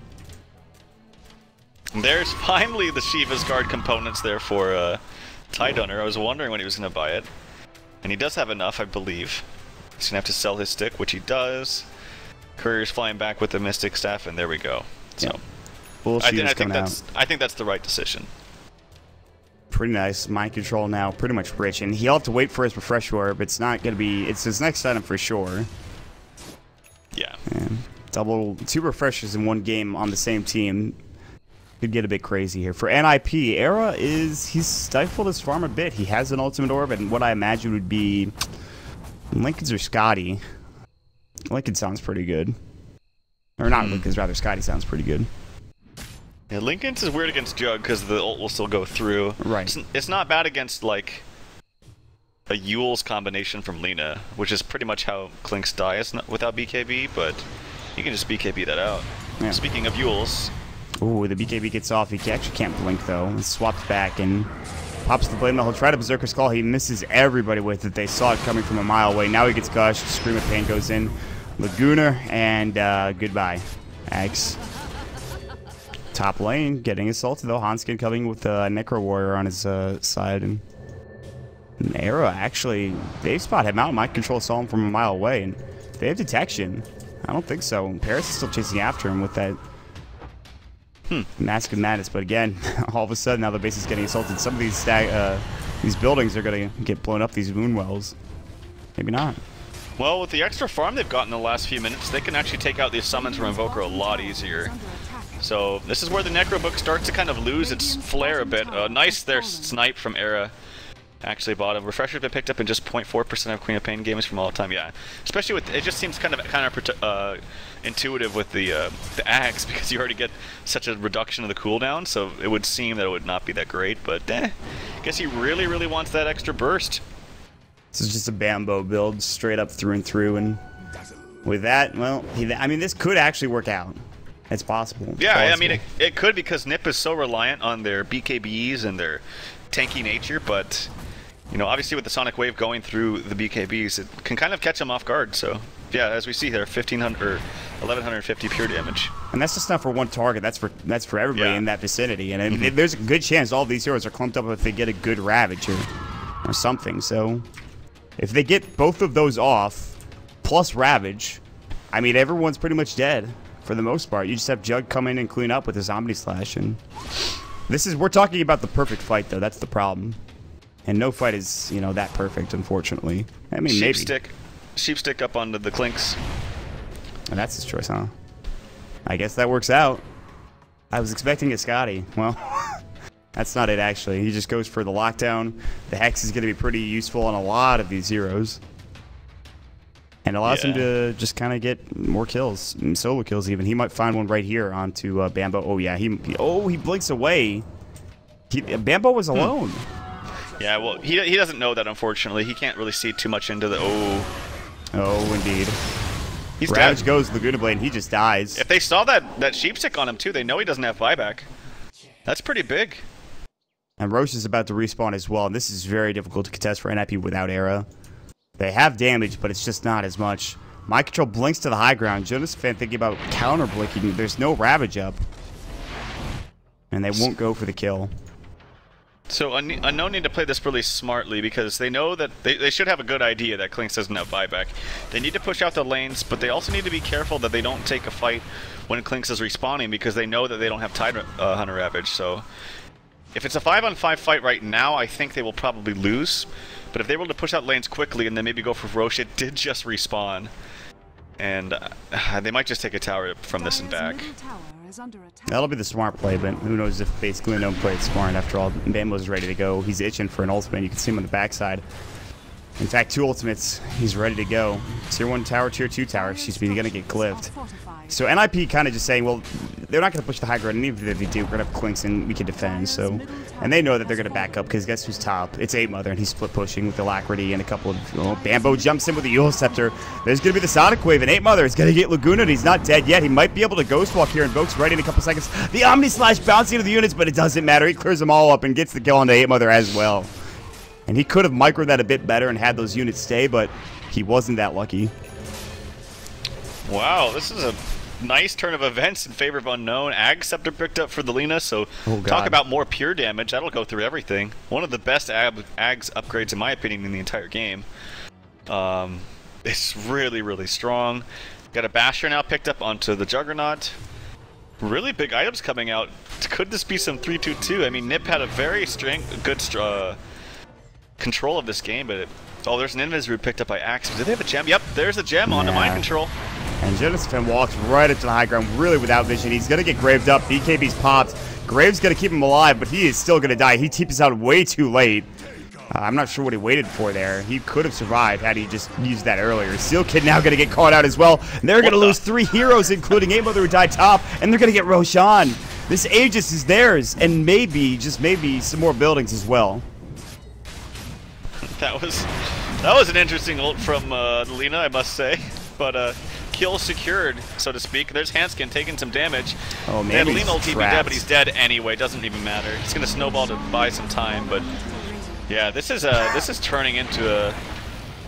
There's finally the Shiva's Guard components there for uh, Tidehunter. I was wondering when he was going to buy it. And he does have enough, I believe. He's going to have to sell his stick, which he does. Courier's flying back with the Mystic Staff, and there we go. So, Yeah. Bull I, I think that's out. I think that's the right decision. Pretty nice. Mind control now, pretty much rich. And he'll have to wait for his refresh orb. It's not going to be, it's his next item for sure. Yeah. And double, two refreshers in one game on the same team could get a bit crazy here. For NIP, Era is, he's stifled his farm a bit. He has an ultimate orb, and what I imagine would be Linken's or Skadi. Linken sounds pretty good. Or not hmm. Linken's, rather, Skadi sounds pretty good. Yeah, Linken's is weird against Jug because the ult will still go through. Right. It's, it's not bad against like a Yule's combination from Lina, which is pretty much how Clinkz dies without BKB, but you can just BKB that out. Yeah. Speaking of Yule's, Ooh, the BKB gets off. He actually can't blink though. He swaps back and pops the blade. He'll try to Berserker's Call. He misses everybody with it. They saw it coming from a mile away. Now he gets gushed. Scream of Pain goes in. Laguna and uh, goodbye. Axe. Top lane getting assaulted though. Handsken coming with a Necro Warrior on his uh, side and. Era actually, they've spot him out. Mind control saw him from a mile away, and they have detection. I don't think so. Paris is still chasing after him with that Mask of Madness, but again, all of a sudden now the base is getting assaulted. Some of these uh, these buildings are gonna get blown up. These moon wells, maybe not. well, with the extra farm they've gotten in the last few minutes, they can actually take out these summons from Invoker a lot easier. So this is where the Necro Book starts to kind of lose its flair a bit. Uh, nice there snipe from Era. Actually bought a refresher been picked up in just 0.4% of Queen of Pain games from all time. Yeah, especially with it just seems kind of kind of uh, intuitive with the uh, the axe because you already get such a reduction of the cooldown. So it would seem that it would not be that great. But eh, I guess he really really wants that extra burst. This is just a Bamboe build, straight up through and through, and with that, well, he, I mean, this could actually work out. It's possible. It's Yeah, I mean it, it could because Nip is so reliant on their BKBs and their tanky nature, but you know, obviously with the Sonic Wave going through the BKBs, it can kind of catch them off guard. So yeah, as we see here, 1500 or 1150 pure damage. And that's just not for one target. That's for that's for everybody Yeah. in that vicinity. And, and mm-hmm. there's a good chance all these heroes are clumped up if they get a good ravage or, or something. So if they get both of those off, plus ravage, I mean everyone's pretty much dead for the most part. You just have Jug come in and clean up with his Omni Slash, and this is we're talking about the perfect fight though. That's the problem. And no fight is you know that perfect, unfortunately. I mean Sheep maybe. Sheepstick, sheepstick up onto the Clinkz. And that's his choice, huh? I guess that works out. I was expecting a Skadi. Well, that's not it, actually. He just goes for the lockdown. The Hex is going to be pretty useful on a lot of these heroes. And allows him to just kind of get more kills, solo kills even. He might find one right here onto uh, Bamboe. Oh, yeah. He, Oh, he blinks away. He, Bamboe was alone. Yeah, well, he, he doesn't know that unfortunately. He can't really see too much into the. Oh, Oh, indeed. he's Ravage dead. goes Laguna Blade, and he just dies. If they saw that that sheepstick on him too, they know he doesn't have buyback. That's pretty big. And Rosh is about to respawn as well. And this is very difficult to contest for NIP without Era. They have damage, but it's just not as much. Mind Control blinks to the high ground. Jonassomfan thinking about counter blinking. There's no Ravage up. And they won't go for the kill. So Un- Unknown need to play this really smartly because they know that they, they should have a good idea that Clinkz doesn't have buyback. They need to push out the lanes, but they also need to be careful that they don't take a fight when Clinkz is respawning because they know that they don't have Tide uh, Hunter Ravage. So if it's a 5 on 5 fight right now, I think they will probably lose. But if they were to push out lanes quickly and then maybe go for Rosh, it did just respawn. And uh, they might just take a tower from this and back. Is under attack. That'll be the smart play, but who knows if basically no play it smart. After all, Bamboe's ready to go. He's itching for an ultimate. You can see him on the backside. In fact, two ultimates. He's ready to go. Tier 1 tower, Tier 2 tower. You're going to get clipped. So NIP kind of just saying, well, they're not going to push the high ground, and even if they do, we're going to have Clinkz and we can defend. So, and they know that they're going to back up because guess who's top? It's Ape Mother, and he's split pushing with Alacrity and a couple of. Oh, Bamboe jumps in with the Yule Scepter. There's going to be the Sonic Wave, and Ape Mother is going to get Laguna, and he's not dead yet. He might be able to Ghost Walk here, and Vokes right in a couple seconds. The Omni Slash bouncing into the units, but it doesn't matter. He clears them all up and gets the kill onto Ape Mother as well. And he could have microed that a bit better and had those units stay, but he wasn't that lucky. Wow, this is a nice turn of events in favor of Unknown. Ag Scepter picked up for the Lina, so Oh, talk about more pure damage. That'll go through everything. One of the best Ag Ags upgrades, in my opinion, in the entire game. Um, it's really, really strong. Got a Basher now picked up onto the Juggernaut. really big items coming out. Could this be some 3-2-2? I mean, Nip had a very strength, good uh, control of this game, but it, oh, there's an invis picked up by Axe. Did they have a gem? Yep, there's a gem on the mind control. And Jonathan walks right into the high ground, really without vision. He's going to get graved up. BKB's popped. Graves going to keep him alive, but he is still going to die. He TP's out way too late. Uh, I'm not sure what he waited for there. He could have survived had he just used that earlier. Seal Kid now going to get caught out as well. And they're going to the- lose three heroes, including Ape Mother who died top, and they're going to get Roshan. This Aegis is theirs, and maybe, just maybe, some more buildings as well. That was that was an interesting ult from uh, Lina, I must say. But uh, kill secured, so to speak. There's Handsken taking some damage. Oh, man, And he's Lina ult TP dead, but he's dead anyway. Doesn't even matter. He's gonna snowball to buy some time, but yeah, this is uh this is turning into a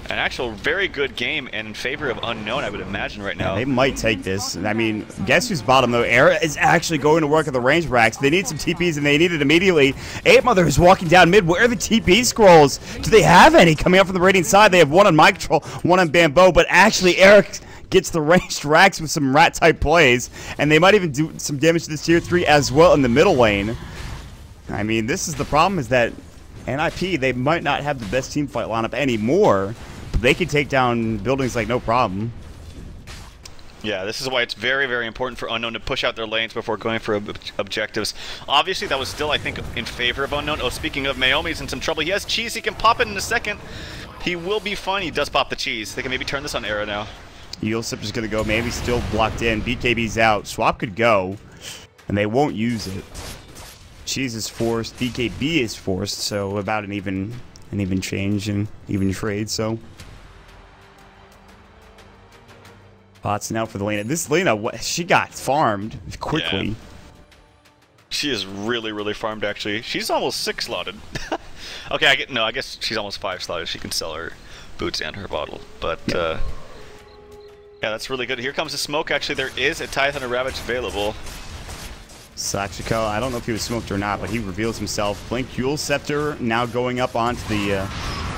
an actual very good game in favor of unknown. I would imagine right now. They might take this. I mean, guess who's bottom though? Era is actually going to work at the range racks. They need some TPs and they need it immediately. Ape Mother is walking down mid. Where are the TP scrolls? Do they have any coming up from the Radiant side? They have one on Mind Control, one on Bamboe, but actually Eric gets the ranged racks with some rat type plays, and they might even do some damage to this tier three as well in the middle lane. I mean, this is the problem is that NIP they might not have the best team fight lineup anymore, but they can take down buildings like no problem. Yeah, this is why it's very, very important for Unknown to push out their lanes before going for ob- objectives. Obviously, that was still, I think, in favor of Unknown. Oh, speaking of, Naomi's in some trouble. He has cheese. He can pop it in a second. He will be fine. He does pop the cheese. They can maybe turn this on Era now. Yulsip is going to go. Maybe still blocked in. BKB's out. Swap could go, and they won't use it. Cheese is forced. BKB is forced. So about an even, an even change and even trade. So bots now for the Lina. This Lina, what she got farmed quickly. Yeah. She is really, really farmed, actually. She's almost six slotted. okay, I get no. I guess she's almost five slotted. She can sell her boots and her bottle. But uh, yeah, that's really good. Here comes the smoke. Actually, there is a Tython Ravage available. Saxiko, I don't know if he was smoked or not, but he reveals himself. Blink Yule Scepter now going up onto the uh,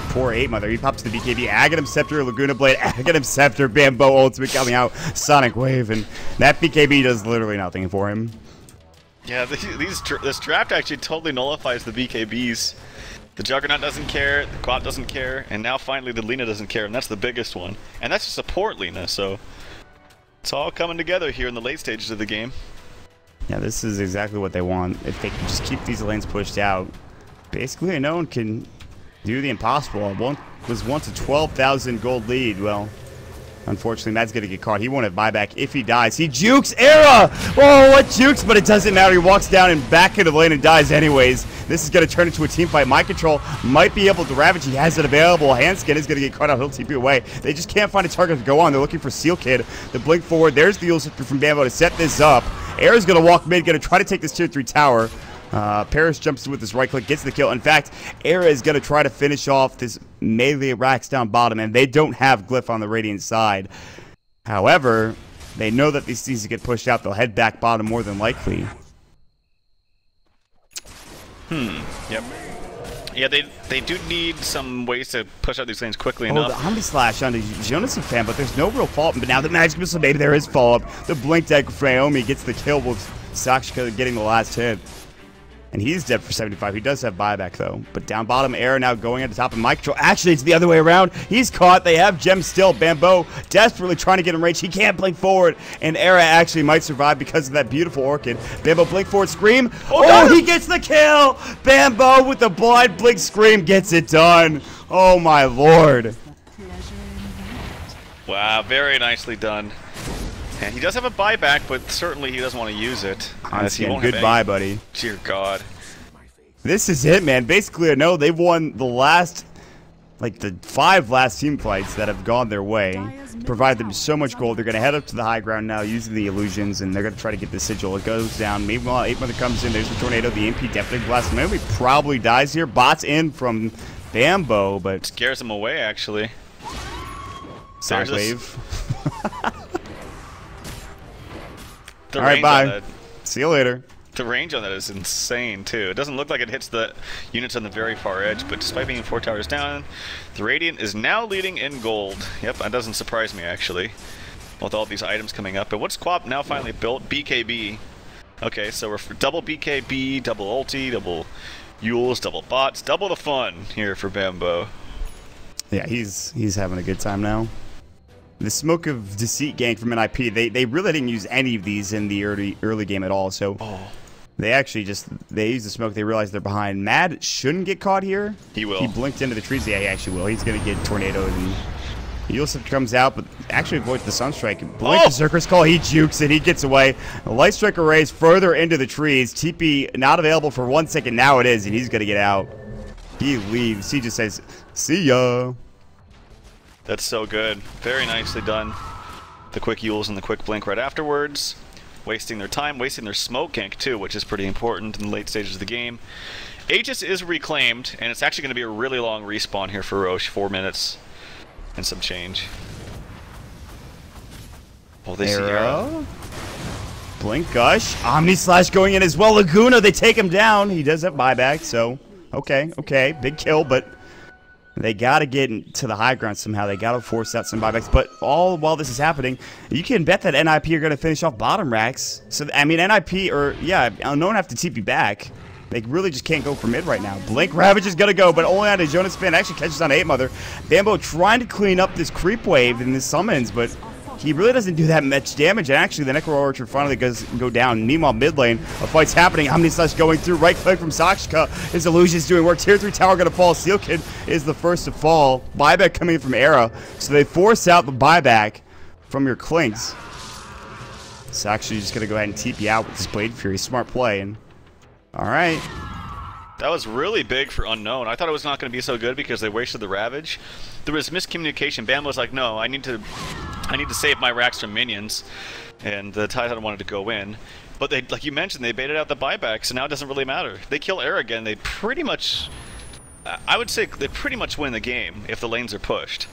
poor Ape Mother. He pops the BKB. Aghanim Scepter, Laguna Blade, Aghanim Scepter, Bamboe Ultimate coming out, Sonic Wave, and that BKB does literally nothing for him. Yeah, these, these this draft actually totally nullifies the BKBs. The Juggernaut doesn't care, the Quap doesn't care, and now finally the Lina doesn't care, and that's the biggest one. And that's a support Lena, so it's all coming together here in the late stages of the game. Yeah, this is exactly what they want. If they can just keep these lanes pushed out, basically no one can do the impossible. One was once a 12,000 gold lead. Well, unfortunately, Matt's going to get caught. He won't have buyback if he dies. He jukes Era! Oh, what jukes? But it doesn't matter. He walks down and back into the lane and dies anyways. This is going to turn into a team fight. Mind Control might be able to ravage. He has it available. Handsken is going to get caught out. He'll TP away. They just can't find a target to go on. They're looking for Seal Kid. The blink forward. There's the Ulcer from Bamboe to set this up. Era's going to walk mid, going to try to take this tier 3 tower. Uh, Paris jumps in with his right click, gets the kill. In fact, Era is going to try to finish off this melee racks down bottom, and they don't have Glyph on the Radiant side. However, they know that these things get pushed out. They'll head back bottom more than likely. Yep. Yeah, they they do need some ways to push out these lanes quickly Oh, the enough. Omni Slash on the Jonassomfan, but there's no real fault. But now the Magic Missile, maybe there is follow up. The Blink Deck of Naomi gets the kill with Sakshika getting the last hit. And he's dead for 75. He does have buyback, though. But down bottom, Air now going at the top of Mind Control. Actually, it's the other way around. He's caught. They have Gem still. Bamboe desperately trying to get him range. He can't blink forward. And Era actually might survive because of that beautiful Orchid. Bamboe blink forward, scream. Oh, oh got him! he gets the kill. Bamboe with the blind blink scream gets it done. Oh, my lord. Pleasure in that. Wow, very nicely done. And he does have a buyback, but certainly he doesn't want to use it. as he Onskin, won't goodbye, buddy. Dear God. This is it, man. Basically, I know they've won the last, like the five last team fights that have gone their way. Provide them so much gold. They're going to head up to the high ground now using the illusions, and they're going to try to get the sigil. It goes down. Meanwhile, Ape Mother comes in. There's the tornado. The MP definitely blast. Maybe probably dies here. Bots in from Bamboe, but Scares him away, actually. Sonic Wave. The All right, bye. that, See you later. the range on that is insane too. It doesn't look like it hits the units on the very far edge, but despite being four towers down, the Radiant is now leading in gold. Yep, that doesn't surprise me actually. With all these items coming up. But what's Quap now finally built? BKB. Okay, so we're for double BKB, double ulti, double Yules, double bots, double the fun here for Bamboe. Yeah, he's he's having a good time now. The smoke of deceit gank from NIP. They they really didn't use any of these in the early early game at all. So Oh. they actually just they use the smoke. They realize they're behind. Mad shouldn't get caught here. He will. He blinked into the trees. Yeah, he actually will. He's gonna get tornadoed and. Yusuf comes out, but actually avoids the Sunstrike. Blink Oh! the Circus Call, he jukes it, he gets away. Light Strike arrays further into the trees. TP not available for one second, now it is, and he's gonna get out. He leaves. He just says, see ya. That's so good. Very nicely done. The quick Yules and the quick blink right afterwards. Wasting their time, wasting their smoke gank too, which is pretty important in the late stages of the game. Aegis is reclaimed, and it's actually going to be a really long respawn here for Rosh. Four minutes and some change. Oh, they see Era. Arrow. Blink Gush. Omni Slash going in as well. Laguna, they take him down. He does have buyback, so okay, okay. Big kill, but they got to get to the high ground somehow. They got to force out some buybacks. But all while this is happening, you can bet that NIP are going to finish off bottom racks. So, I mean, NIP, or yeah, Unknown have to TP back. They really just can't go for mid right now. Blink Ravage is going to go, but only on a Jonassomfan. Actually catches on Ape Mother. Bamboe trying to clean up this creep wave and this summons, but he really doesn't do that much damage. And actually, the Necro Archer finally goes go down. Meanwhile, mid lane, a fight's happening. Omni Slash going through. Right click from Sakshika. His illusion's doing work. Tier 3 tower to fall. Seal Kid is the first to fall. Buyback coming in from Era. So they force out the buyback from your Clinkz. It's actually just to go ahead and TP out with this Blade Fury. Smart play. And all right. That was really big for unknown. I thought it was not going to be so good because they wasted the ravage. There was miscommunication. Bam was like, "No, I need to, I need to save my racks from minions," and the Titan wanted to go in. But they, like you mentioned, they baited out the buyback, so now it doesn't really matter. They kill Air again. They pretty much, I would say, they pretty much win the game if the lanes are pushed.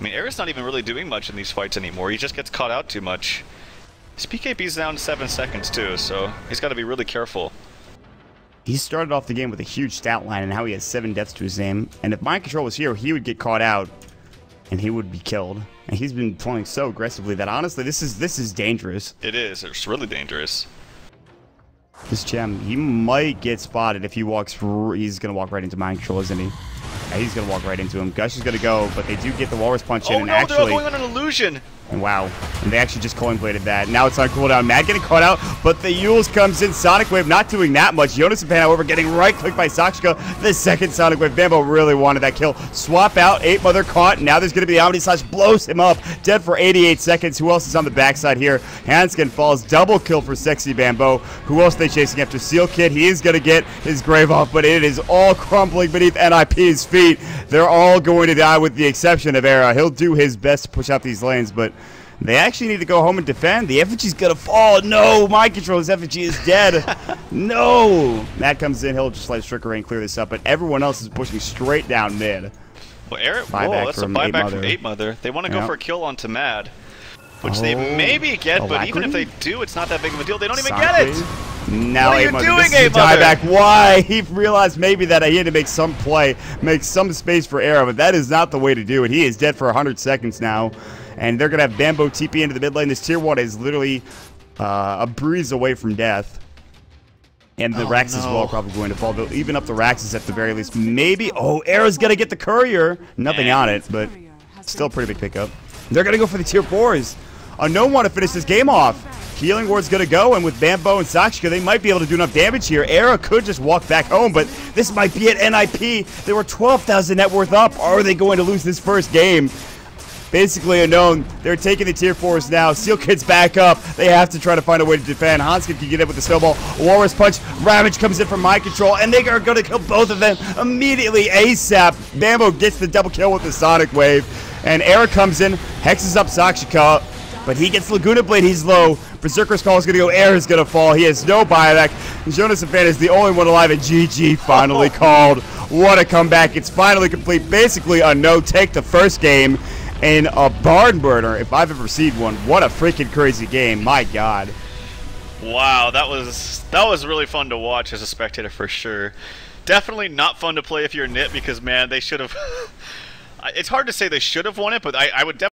I mean, Air's not even really doing much in these fights anymore. He just gets caught out too much. His PKB's down seven seconds too, so he's got to be really careful. He started off the game with a huge stat line and how he has seven deaths to his name. And if Mind Control was here, he would get caught out and he would be killed. And he's been playing so aggressively that honestly, this is this is dangerous. It is. It's really dangerous. This gem, he might get spotted if he walks. He's gonna walk right into Mind Control, isn't he? Yeah, he's gonna walk right into him. Gush is gonna go, but they do get the Walrus Punch in, Oh and no, they're all going on an illusion. Wow, and they actually just coin bladed that. Now it's on cooldown. Mad getting caught out, but the Yules comes in. Sonic Wave not doing that much. Jonassomfan, however, getting right clicked by Sakshika. The second Sonic Wave. Bamboe really wanted that kill. Swap out. Ape Mother caught. Now there's going to be the Omni Slash. Blows him up. Dead for 88 seconds. Who else is on the backside here? Handsken falls. Double kill for Sexy Bamboe. Who else they chasing after? Seal Kid. He is going to get his grave off, but it is all crumbling beneath NIP's feet. They're all going to die with the exception of Era. He'll do his best to push out these lanes, but they actually need to go home and defend. The effigy's gonna fall. No, Mind Control. His effigy is dead. no. Matt comes in. He'll just let Stricker and clear this up, but everyone else is pushing straight down mid. Well, Eric, whoa, that's a buyback Mother. from Ape Mother. They want to go for a kill onto Mad, which they Oh, maybe get, but even if they do, it's not that big of a deal. They don't even get it. Now What are you Mother. doing, this is a Ape Mother? dieback. Why? He realized maybe that he had to make some play, make some space for Era, but that is not the way to do it. He is dead for 100 seconds now, and they're gonna have Bamboe TP into the mid lane. This tier one is literally uh, a breeze away from death. And the Oh, Rax as no. well probably going to fall. They'll even up the Raxes at the very least. Maybe. Oh, Era's gonna get the courier. Nothing on it, but still a pretty big pickup. They're gonna go for the tier fours. Unknown want to finish this game off. Healing Ward's gonna go, and with Bamboe and Sakshika, they might be able to do enough damage here. Era could just walk back home, but this might be it. NIP, they were 12,000 net worth up. Are they going to lose this first game? Basically unknown. They're taking the tier fours now. Seal Kid's back up. They have to try to find a way to defend. Hanska can get it with the snowball. Walrus punch. Ravage comes in from Mind Control, and they are going to kill both of them immediately ASAP. Bamboe gets the double kill with the Sonic Wave, and Era comes in, hexes up Sakshika, but he gets Laguna Blade. He's low. Berserker's Call is going to go. Air is going to fall. He has no buyback. Jonassomfan is the only one alive, and GG finally called. What a comeback. It's finally complete. Basically Unknown take the first game in a barn burner if I've ever seen one. What a freaking crazy game. My God. Wow, that was that was really fun to watch as a spectator for sure. Definitely not fun to play if you're Nit because man, they should have. it's hard to say they should have won it, but I, I would definitely.